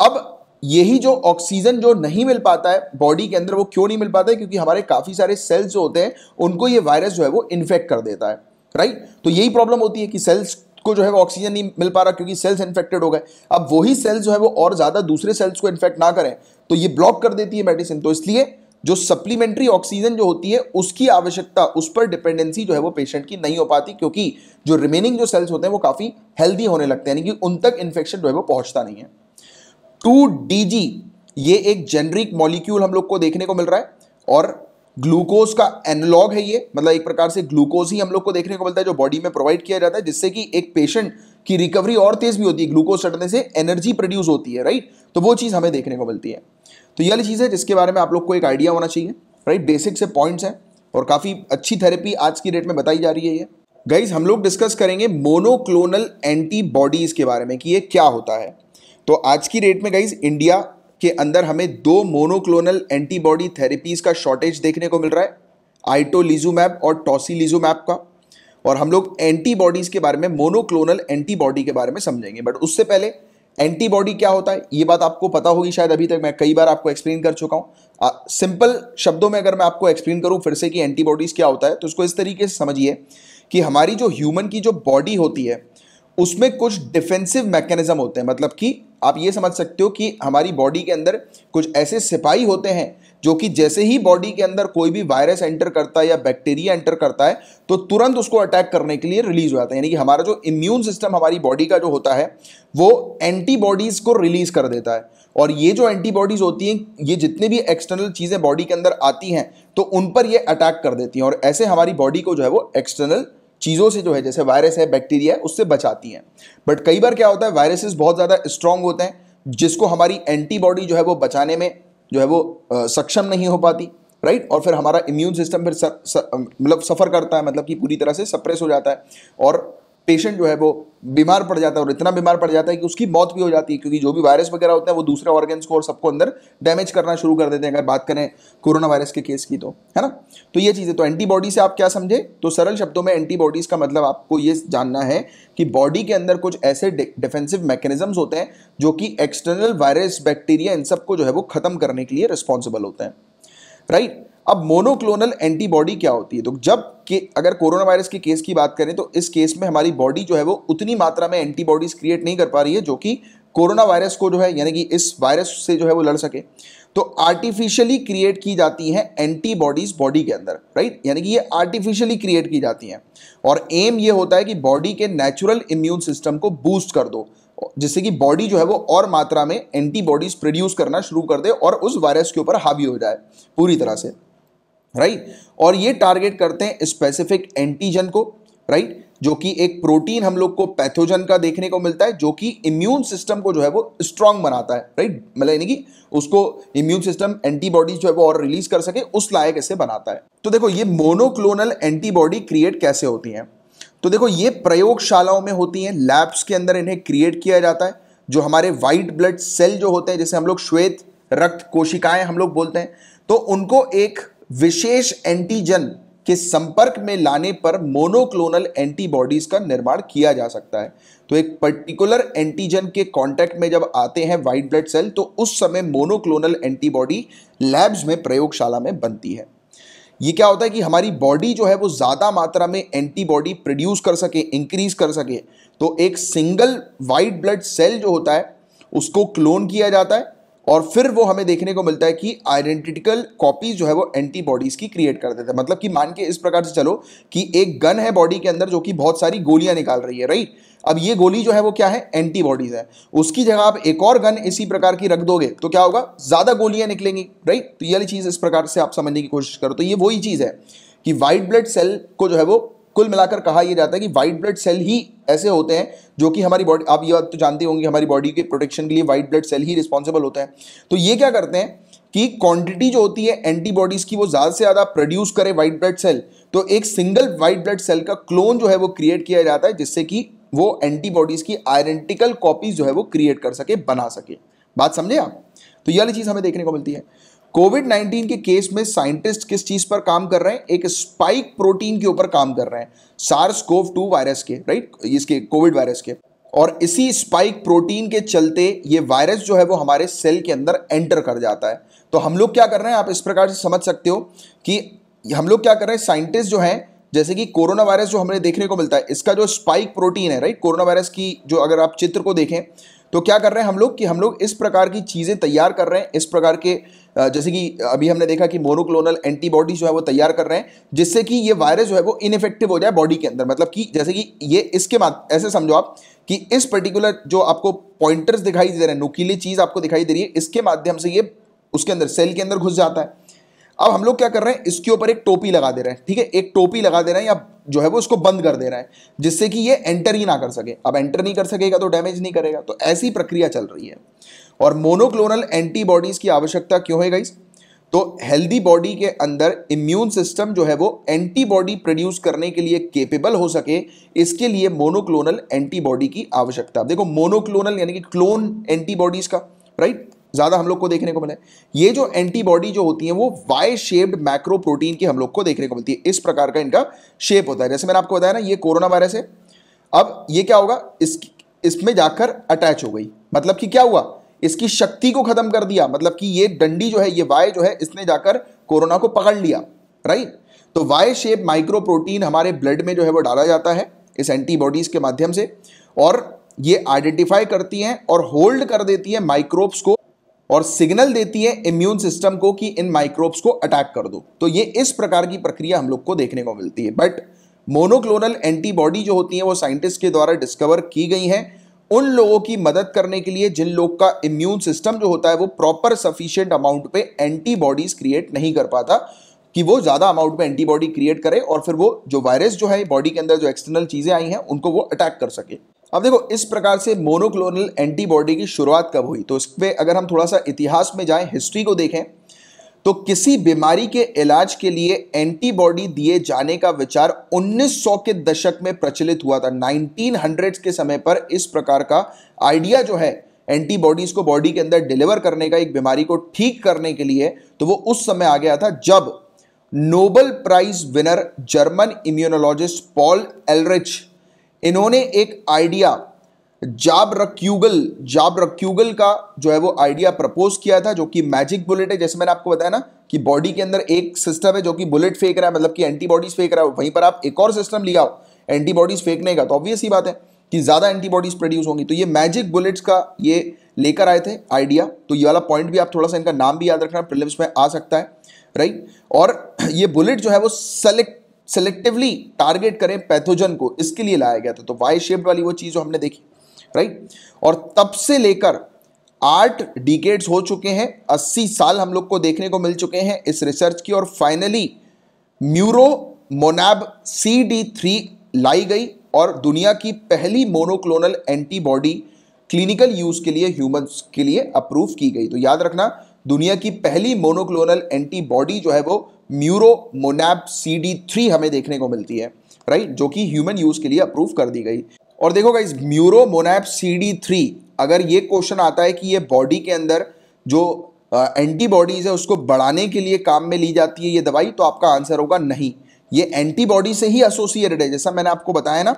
अब यही जो ऑक्सीजन जो नहीं मिल पाता है बॉडी के अंदर वो क्यों नहीं मिल पाता है? क्योंकि हमारे काफ़ी सारे सेल्स जो होते हैं, उनको ये वायरस जो है वो इन्फेक्ट कर देता है राइट तो यही प्रॉब्लम होती है कि सेल्स को जो है वो ऑक्सीजन नहीं मिल पा रहा क्योंकि सेल्स इन्फेक्टेड हो गए। अब वही सेल्स जो है वो और ज़्यादा दूसरे सेल्स को इन्फेक्ट ना करें तो ये ब्लॉक कर देती है मेडिसिन तो इसलिए जो सप्लीमेंट्री ऑक्सीजन जो होती है, उसकी आवश्यकता, उस पर डिपेंडेंसी जो है वो पेशेंट की नहीं हो पाती क्योंकि जो रिमेनिंग जो सेल्स होते हैं, वो काफ़ी हेल्दी होने लगते हैं, यानी कि उन तक इन्फेक्शन जो है वो पहुँचता नहीं है। टू डीजी ये एक जेनरिक मॉलिक्यूल हम लोग को देखने को मिल रहा है और ग्लूकोज का एनालॉग है ये। मतलब एक प्रकार से ग्लूकोज ही हम लोग को देखने को मिलता है, जो बॉडी में प्रोवाइड किया जाता है, जिससे कि एक पेशेंट की रिकवरी और तेज भी होती है। ग्लूकोज चढ़ने से एनर्जी प्रोड्यूस होती है राइट तो वो चीज़ हमें देखने को मिलती है। तो ये चीज़ है, जिसके बारे में आप लोग को एक आइडिया होना चाहिए राइट बेसिक से पॉइंट्स हैं और काफ़ी अच्छी थेरेपी आज की डेट में बताई जा रही है ये। गाइज़ हम लोग डिस्कस करेंगे मोनोक्लोनल एंटीबॉडीज के बारे में कि ये क्या होता है। तो आज की डेट में गाइज़ इंडिया के अंदर हमें दो मोनोक्लोनल एंटीबॉडी थेरेपीज का शॉर्टेज देखने को मिल रहा है आइटोलिजुमैब और टॉसीलिजुमैब का। और हम लोग एंटीबॉडीज के बारे में मोनोक्लोनल एंटीबॉडी के बारे में समझेंगे। बट उससे पहले एंटीबॉडी क्या होता है, ये बात आपको पता होगी शायद अभी तक, मैं कई बार आपको एक्सप्लेन कर चुका हूँ। सिंपल शब्दों में अगर मैं आपको एक्सप्लेन करूँ फिर से कि एंटीबॉडीज क्या होता है तो उसको इस तरीके से समझिए कि हमारी जो ह्यूमन की जो बॉडी होती है उसमें कुछ डिफेंसिव मैकेनिज्म होते हैं। मतलब कि आप ये समझ सकते हो कि हमारी बॉडी के अंदर कुछ ऐसे सिपाही होते हैं जो कि जैसे ही बॉडी के अंदर कोई भी वायरस एंटर करता है या बैक्टीरिया एंटर करता है तो तुरंत उसको अटैक करने के लिए रिलीज़ हो जाता है। यानी कि हमारा जो इम्यून सिस्टम हमारी बॉडी का जो होता है, वो एंटीबॉडीज को रिलीज़ कर देता है। और ये जो एंटीबॉडीज होती हैं, ये जितने भी एक्सटर्नल चीज़ें बॉडी के अंदर आती हैं तो उन पर ये अटैक कर देती हैं। और ऐसे हमारी बॉडी को जो है वो एक्सटर्नल चीज़ों से जो है, जैसे वायरस है बैक्टीरिया है, उससे बचाती हैं। बट कई बार क्या होता है वायरसेस बहुत ज़्यादा स्ट्रांग होते हैं, जिसको हमारी एंटीबॉडी जो है, वो बचाने में जो है, वो सक्षम नहीं हो पाती राइट और फिर हमारा इम्यून सिस्टम फिर मतलब सफ़र करता है मतलब कि पूरी तरह से सप्रेस हो जाता है। और पेशेंट जो है वो बीमार पड़ जाता है और इतना बीमार पड़ जाता है कि उसकी मौत भी हो जाती है, क्योंकि जो भी वायरस वगैरह होता है वो दूसरे ऑर्गन्स को और सबको अंदर डैमेज करना शुरू कर देते हैं, अगर बात करें कोरोना वायरस के केस की तो है ना? तो ये चीज़ें तो एंटीबॉडी से आप क्या समझे? तो सरल शब्दों में एंटीबॉडीज़ का मतलब आपको ये जानना है कि बॉडी के अंदर कुछ ऐसे डिफेंसिव मैकेनिज्म होते हैं जो कि एक्सटर्नल वायरस बैक्टीरिया इन सबको जो है वो खत्म करने के लिए रिस्पॉन्सिबल होते हैं। राइट अब मोनोक्लोनल एंटीबॉडी क्या होती है? तो जब के, अगर कोरोना वायरस के केस की बात करें तो इस केस में हमारी बॉडी जो है वो उतनी मात्रा में एंटीबॉडीज क्रिएट नहीं कर पा रही है, जो कि कोरोना वायरस को जो है, यानी कि इस वायरस से जो है वो लड़ सके। तो आर्टिफिशियली क्रिएट की जाती हैं एंटीबॉडीज बॉडी के अंदर राइट यानी कि ये आर्टिफिशियली क्रिएट की जाती हैं। और एम ये होता है कि बॉडी के नेचुरल इम्यून सिस्टम को बूस्ट कर दो, जिससे कि बॉडी जो है वो और मात्रा में एंटीबॉडीज प्रोड्यूस करना शुरू कर दे और उस वायरस के ऊपर हावी हो जाए, पूरी तरह से। राइट? और ये टारगेट करते हैं स्पेसिफिक एंटीजन को, राइट? जो कि एक प्रोटीन हम लोग को पैथोजन का देखने को मिलता है, जो कि इम्यून सिस्टम को जो है वो स्ट्रांग बनाता है, राइट? मतलब यानी कि उसको इम्यून सिस्टम एंटीबॉडीज जो है वो और रिलीज़ कर सके, उस लायक इसे बनाता है। तो देखो, ये मोनोक्लोनल एंटीबॉडी क्रिएट कैसे होती हैं? तो देखो, ये प्रयोगशालाओं में होती हैं लैब्स के अंदर इन्हें क्रिएट किया जाता है, जो हमारे व्हाइट ब्लड सेल जो होते हैं, जैसे हम लोग श्वेत रक्त कोशिकाएँ हम लोग बोलते हैं तो उनको एक विशेष एंटीजन के संपर्क में लाने पर मोनोक्लोनल एंटीबॉडीज का निर्माण किया जा सकता है। तो एक पर्टिकुलर एंटीजन के कांटेक्ट में जब आते हैं व्हाइट ब्लड सेल तो उस समय मोनोक्लोनल एंटीबॉडी लैब्स में प्रयोगशाला में बनती है। ये क्या होता है कि हमारी बॉडी जो है वो ज़्यादा मात्रा में एंटीबॉडी प्रोड्यूस कर सके इंक्रीज कर सके। तो एक सिंगल वाइट ब्लड सेल जो होता है, उसको क्लोन किया जाता है। और फिर वो हमें देखने को मिलता है कि आइडेंटिटिकल कॉपीज जो है वो एंटीबॉडीज की क्रिएट कर देते हैं मतलब कि मान के इस प्रकार से चलो कि एक गन है बॉडी के अंदर जो कि बहुत सारी गोलियाँ निकाल रही है राइट अब ये गोली जो है वो क्या है? एंटीबॉडीज है। उसकी जगह आप एक और गन इसी प्रकार की रख दोगे तो क्या होगा? ज़्यादा गोलियाँ निकलेंगी राइट तो ये चीज़ इस प्रकार से आप समझने की कोशिश करो। तो ये वही चीज़ है कि व्हाइट ब्लड सेल को जो है वो कुल मिलाकर कहा यह जाता है कि व्हाइट ब्लड सेल ही ऐसे होते हैं जो कि हमारी बॉडी आप ये बात तो जानते होंगे, हमारी बॉडी के प्रोटेक्शन के लिए व्हाइट ब्लड सेल ही रिस्पॉन्सिबल होता है। तो ये क्या करते हैं कि क्वांटिटी जो होती है एंटीबॉडीज की वो ज़्यादा से ज़्यादा प्रोड्यूस करे व्हाइट ब्लड सेल तो एक सिंगल व्हाइट ब्लड सेल का क्लोन जो है वो क्रिएट किया जाता है जिससे कि वो एंटीबॉडीज की आइडेंटिकल कॉपीज जो है वो क्रिएट कर सके, बना सके। बात समझे आप? तो ये वाली चीज़ हमें देखने को मिलती है। कोविड 19 के केस में साइंटिस्ट किस चीज़ पर काम कर रहे हैं? एक स्पाइक प्रोटीन के ऊपर काम कर रहे हैं। सार्स कोव टू वायरस के, राइट? इसके, कोविड वायरस के। और इसी स्पाइक प्रोटीन के चलते ये वायरस जो है वो हमारे सेल के अंदर एंटर कर जाता है। तो हम लोग क्या कर रहे हैं? आप इस प्रकार से समझ सकते हो कि हम लोग क्या कर रहे हैं? साइंटिस्ट जो हैं, जैसे कि कोरोना वायरस जो हमें देखने को मिलता है, इसका जो स्पाइक प्रोटीन है, राइट? कोरोना वायरस की जो अगर आप चित्र को देखें तो क्या कर रहे हैं हम लोग कि हम लोग इस प्रकार की चीज़ें तैयार कर रहे हैं। इस प्रकार के जैसे कि अभी हमने देखा कि मोनोक्लोनल एंटीबॉडी जो है वो तैयार कर रहे हैं, जिससे कि ये वायरस जो है वो इनफेक्टिव हो जाए बॉडी के अंदर। मतलब कि जैसे कि ये इसके ऐसे समझो आप कि इस पर्टिकुलर जो आपको पॉइंटर्स दिखाई दे रहे हैं, नुकीली चीज़ आपको दिखाई दे रही है, इसके माध्यम से ये उसके अंदर सेल के अंदर घुस जाता है। अब हम लोग क्या कर रहे हैं, इसके ऊपर एक टोपी लगा दे रहे हैं, ठीक है? एक टोपी लगा दे रहे हैं या जो है वो उसको बंद कर दे रहे हैं, जिससे कि ये एंटर ही ना कर सके। अब एंटर नहीं कर सकेगा तो डैमेज नहीं करेगा। तो ऐसी प्रक्रिया चल रही है। और मोनोक्लोनल एंटीबॉडीज की आवश्यकता क्यों है गाइस तो हेल्दी बॉडी के अंदर इम्यून सिस्टम जो है वो एंटीबॉडी प्रोड्यूस करने के लिए केपेबल हो सके, इसके लिए मोनोक्लोनल एंटीबॉडी की आवश्यकता। देखो मोनोक्लोनल यानी कि क्लोन एंटीबॉडीज का राइट ज़्यादा हम लोग को देखने को मिले ये जो एंटीबॉडी जो होती है, वो वाई शेप्ड मैक्रो प्रोटीन की हम लोग को देखने को मिलती है। इस प्रकार का इनका शेप होता है। जैसे मैंने आपको बताया ना, ये कोरोना वायरस है। अब ये क्या होगा? इस, इसमें जाकर अटैच हो गई। मतलब कि क्या हुआ? इसकी शक्ति को खत्म कर दिया। मतलब कि ये डंडी जो है, ये वाई जो है, इसने जाकर कोरोना को पकड़ लिया राइट तो वाई शेप माइक्रो प्रोटीन हमारे ब्लड में जो है, वो डाला जाता है इस एंटीबॉडीज के माध्यम से और ये आइडेंटिफाई करती हैं और होल्ड कर देती है माइक्रोब्स को और सिग्नल देती है इम्यून सिस्टम को कि इन माइक्रोब्स को अटैक कर दो। तो ये इस प्रकार की प्रक्रिया हम लोग को देखने को मिलती है। बट मोनोक्लोनल एंटीबॉडी जो होती है, वो साइंटिस्ट के द्वारा डिस्कवर की गई हैं। उन लोगों की मदद करने के लिए जिन लोग का इम्यून सिस्टम जो होता है वो प्रॉपर सफिशियंट अमाउंट पे एंटीबॉडीज क्रिएट नहीं कर पाता, कि वो ज़्यादा अमाउंट में एंटीबॉडी क्रिएट करे और फिर वो जो वायरस जो है बॉडी के अंदर जो एक्सटर्नल चीज़ें आई हैं, उनको वो अटैक कर सके। अब देखो, इस प्रकार से मोनोक्लोनल एंटीबॉडी की शुरुआत कब हुई? तो इस पर अगर हम थोड़ा सा इतिहास में जाएँ हिस्ट्री को देखें तो किसी बीमारी के इलाज के लिए एंटीबॉडी दिए जाने का विचार 1900 के दशक में प्रचलित हुआ था। 1900 के समय पर इस प्रकार का आइडिया जो है एंटीबॉडीज को बॉडी के अंदर डिलीवर करने का, एक बीमारी को ठीक करने के लिए तो वो उस समय आ गया था जब Nobel prize winner German immunologist Paul Ehrlich, इन्होंने एक आइडिया जाब रक्यूगल जाब रक्यूगल का जो है वो आइडिया प्रपोज किया था, जो कि मैजिक बुलेट है। जैसे मैंने आपको बताया ना कि बॉडी के अंदर एक सिस्टम है जो कि बुलेट फेंक रहा है मतलब कि एंटीबॉडीज फेंक रहा है। वहीं पर आप एक और सिस्टम लिया हो एंटीबॉडीज फेंकने का तो ऑब्वियस ही बात है कि ज़्यादा एंटीबॉडीज प्रोड्यूस होंगी। तो ये मैजिक बुलेट्स का ये लेकर आए थे आइडिया तो ये वाला पॉइंट भी आप थोड़ा सा इनका नाम भी याद रखना प्रिलिम्स में आ सकता है राइट और ये बुलेट जो है वो सेलेक्ट सेलेक्टिवली टारगेट करें पैथोजन को, इसके लिए लाया गया था। तो वाई शेप वाली वो चीज़ जो हमने देखी। राइट? और तब से लेकर आठ डिकेड्स हो चुके हैं, अस्सी साल हम लोग को देखने को मिल चुके हैं इस रिसर्च की और finally muromonab C D three लाई गई और दुनिया की पहली मोनोक्लोनल एंटीबॉडी क्लिनिकल यूज़ के लिए ह्यूमंस के लिए अप्रूव की गई। तो याद रखना, दुनिया की पहली मोनोक्लोनल एंटीबॉडी जो है वो म्यूरो मोनैब सी डी थ्री हमें देखने को मिलती है, राइट? जो कि ह्यूमन यूज़ के लिए अप्रूव कर दी गई। और देखो guys muromonab C D three अगर ये क्वेश्चन आता है कि ये बॉडी के अंदर जो एंटीबॉडीज है, उसको बढ़ाने के लिए काम में ली जाती है ये दवाई तो आपका आंसर होगा नहीं। ये एंटीबॉडी से ही एसोसिएटेड है। जैसा मैंने आपको बताया ना,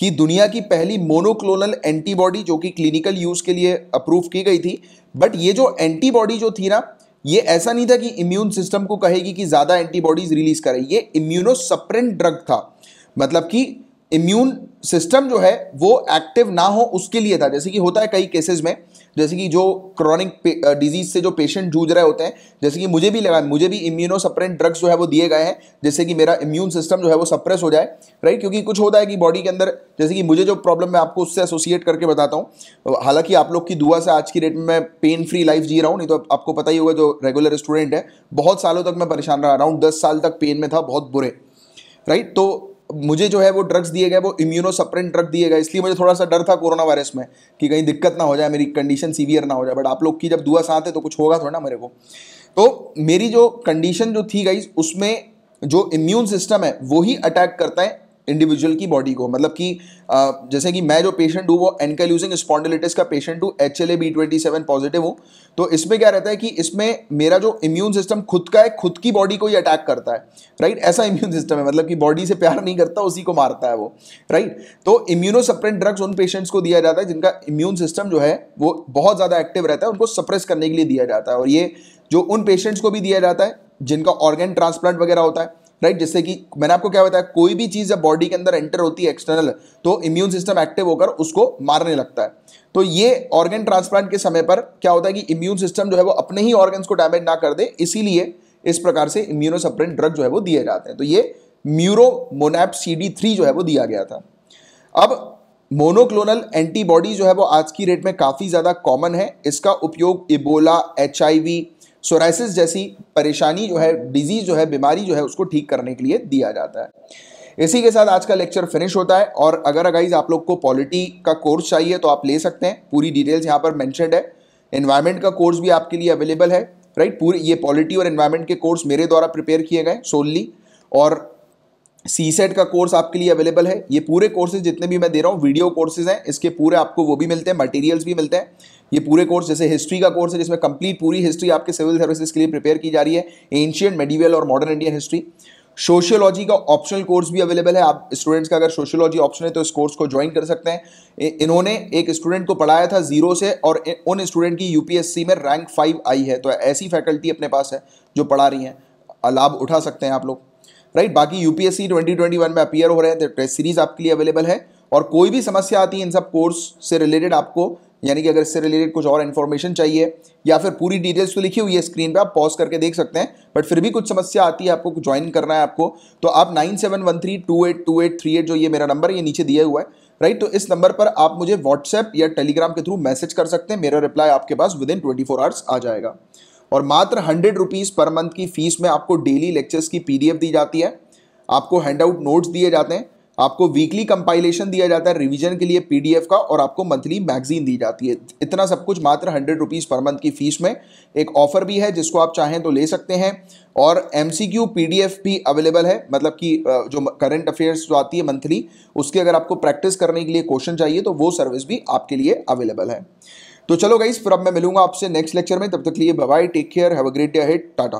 कि दुनिया की पहली मोनोक्लोनल एंटीबॉडी जो कि क्लिनिकल यूज़ के लिए अप्रूव की गई थी बट ये जो एंटीबॉडी जो थी ना, ये ऐसा नहीं था कि इम्यून सिस्टम को कहेगी कि ज़्यादा एंटीबॉडीज रिलीज़ करे। ये इम्यूनोसप्रेंट ड्रग था। मतलब कि इम्यून सिस्टम जो है, वो एक्टिव ना हो, उसके लिए था। जैसे कि होता है कई केसेस में, जैसे कि जो क्रॉनिक डिज़ीज़ से जो पेशेंट जूझ रहे होते हैं, जैसे कि मुझे भी लगा, मुझे भी इम्यूनो सप्रेंट ड्रग्स जो है वो दिए गए हैं जैसे कि मेरा इम्यून सिस्टम जो है वो सप्रेस हो जाए राइट क्योंकि कुछ होता है कि बॉडी के अंदर, जैसे कि मुझे जो प्रॉब्लम मैं आपको उससे एसोसिएट करके बताता हूँ, हालाँकि आप लोग की दुआ से आज की डेट में मैं पेन फ्री लाइफ जी रहा हूँ, नहीं तो आपको पता ही होगा जो रेगुलर स्टूडेंट है, बहुत सालों तक मैं परेशान रहा अराउंड दस साल तक पेन में था, बहुत बुरे राइट तो मुझे जो है वो ड्रग्स दिए गए, वो इम्यूनो सप्रेंट ड्रग दिए गए, इसलिए मुझे थोड़ा सा डर था कोरोना वायरस में कि कहीं दिक्कत ना हो जाए, मेरी कंडीशन सीवियर ना हो जाए बट आप लोग की जब दुआ साथ है तो कुछ होगा थोड़ा ना मेरे को। तो मेरी जो कंडीशन जो थी गई उसमें जो इम्यून सिस्टम है, वो ही अटैक करता है इंडिविजुअल की बॉडी को। मतलब कि जैसे कि मैं जो पेशेंट हूँ, वो एनकल्यूजिंग स्पॉन्डिलिटिस का पेशेंट हूँ H L A B twenty seven positive हूँ। तो इसमें क्या रहता है कि इसमें मेरा जो इम्यून सिस्टम खुद का है, खुद की बॉडी को ही अटैक करता है। राइट ऐसा इम्यून सिस्टम है। मतलब कि बॉडी से प्यार नहीं करता, उसी को मारता है वो। राइट तो इम्यूनो सप्रेंट ड्रग्स उन पेशेंट्स को दिया जाता है, जिनका इम्यून सिस्टम जो है, वो बहुत ज़्यादा एक्टिव रहता है, उनको सप्रेस करने के लिए दिया जाता है। और ये जो उन पेशेंट्स को भी दिया जाता है, जिनका ऑर्गेन ट्रांसप्लांट वगैरह होता है राइट जिससे कि मैंने आपको क्या बताया, कोई भी चीज़ जब बॉडी के अंदर एंटर होती है एक्सटर्नल तो इम्यून सिस्टम एक्टिव होकर उसको मारने लगता है। तो ये ऑर्गन ट्रांसप्लांट के समय पर क्या होता है कि इम्यून सिस्टम जो है वो अपने ही ऑर्गन्स को डैमेज ना कर दे, इसीलिए इस प्रकार से इम्यूनोसप्रेंट ड्रग जो है वो दिए जाते हैं। तो ये म्यूरो मोनैप सी डी थ्री जो है वो दिया गया था। अब मोनोक्लोनल एंटीबॉडी जो है वो आज की रेट में काफ़ी ज़्यादा कॉमन है। इसका उपयोग इबोला एचआईवी सोराइसिस जैसी परेशानी जो है डिज़ीज़ जो है, बीमारी जो है, उसको ठीक करने के लिए दिया जाता है। इसी के साथ आज का लेक्चर फिनिश होता है और अगर अगाइज आप लोग को पॉलिटी का कोर्स चाहिए तो आप ले सकते हैं। पूरी डिटेल्स यहाँ पर मैंशनड है। इन्वायरमेंट का कोर्स भी आपके लिए अवेलेबल है राइट पूरी ये पॉलिटी और इन्वायरमेंट के कोर्स मेरे द्वारा प्रिपेयर किए गए सोनली और सी सेट का कोर्स आपके लिए अवेलेबल है। ये पूरे कोर्सेज जितने भी मैं दे रहा हूँ वीडियो कोर्सेज हैं, इसके पूरे आपको वो भी मिलते हैं मटेरियल्स भी मिलते हैं। ये पूरे कोर्स जैसे हिस्ट्री का कोर्स है, जिसमें कंप्लीट पूरी हिस्ट्री आपके सिविल सर्विसेज़ के लिए प्रिपेयर की जा रही है। एंशियंट मेडिवल और मॉडर्न इंडियन हिस्ट्री सोशियोलॉजी का ऑप्शनल कोर्स भी अवेलेबल है। आप स्टूडेंट्स का अगर सोशियोलॉजी ऑप्शन है तो इस कोर्स को ज्वाइन कर सकते हैं। इन्होंने एक स्टूडेंट को पढ़ाया था ज़ीरो से, और उन स्टूडेंट की यूपीएससी में रैंक फाइव आई है। तो ऐसी फैकल्टी अपने पास है, जो पढ़ा रही हैं। लाभ उठा सकते हैं आप लोग। राइट बाकी यूपीएससी 2021 में अपियर हो रहे हैं तो टेस्ट सीरीज़ आपके लिए अवेलेबल है। और कोई भी समस्या आती है इन सब कोर्स से रिलेटेड आपको, यानी कि अगर इससे रिलेटेड कुछ और इन्फॉर्मेशन चाहिए, या फिर पूरी डिटेल्स तो लिखी हुई है स्क्रीन पे, आप पॉज करके देख सकते हैं बट फिर भी कुछ समस्या आती है, आपको ज्वाइन करना है आपको तो आप nine seven one three two eight two eight three eight जो ये मेरा नंबर ये नीचे दिया हुआ है। राइट तो इस नंबर पर आप मुझे व्हाट्सएप या टेलीग्राम के थ्रू मैसेज कर सकते हैं, मेरा रिप्लाई आपके पास within twenty four hours आ जाएगा। और मात्र हंड्रेड रुपीज़ पर मंथ की फ़ीस में आपको डेली लेक्चर्स की पीडीएफ दी जाती है। आपको हैंड आउट नोट्स दिए जाते हैं। आपको वीकली कंपाइलेशन दिया जाता है रिवीजन के लिए पीडीएफ का और आपको मंथली मैगजीन दी जाती है। इतना सब कुछ मात्र हंड्रेड रुपीज़ पर मंथ की फ़ीस में एक ऑफ़र भी है, जिसको आप चाहें तो ले सकते हैं। और M C Q P D F भी अवेलेबल है मतलब कि जो करंट अफेयर्स जो आती है मंथली, उसके अगर आपको प्रैक्टिस करने के लिए क्वेश्चन चाहिए तो वो सर्विस भी आपके लिए अवेलेबल है। तो चलो गाइस फिर अब मैं मिलूँगा आपसे नेक्स्ट लेक्चर में, तब तक लिए bye take care have a great day ahead tata.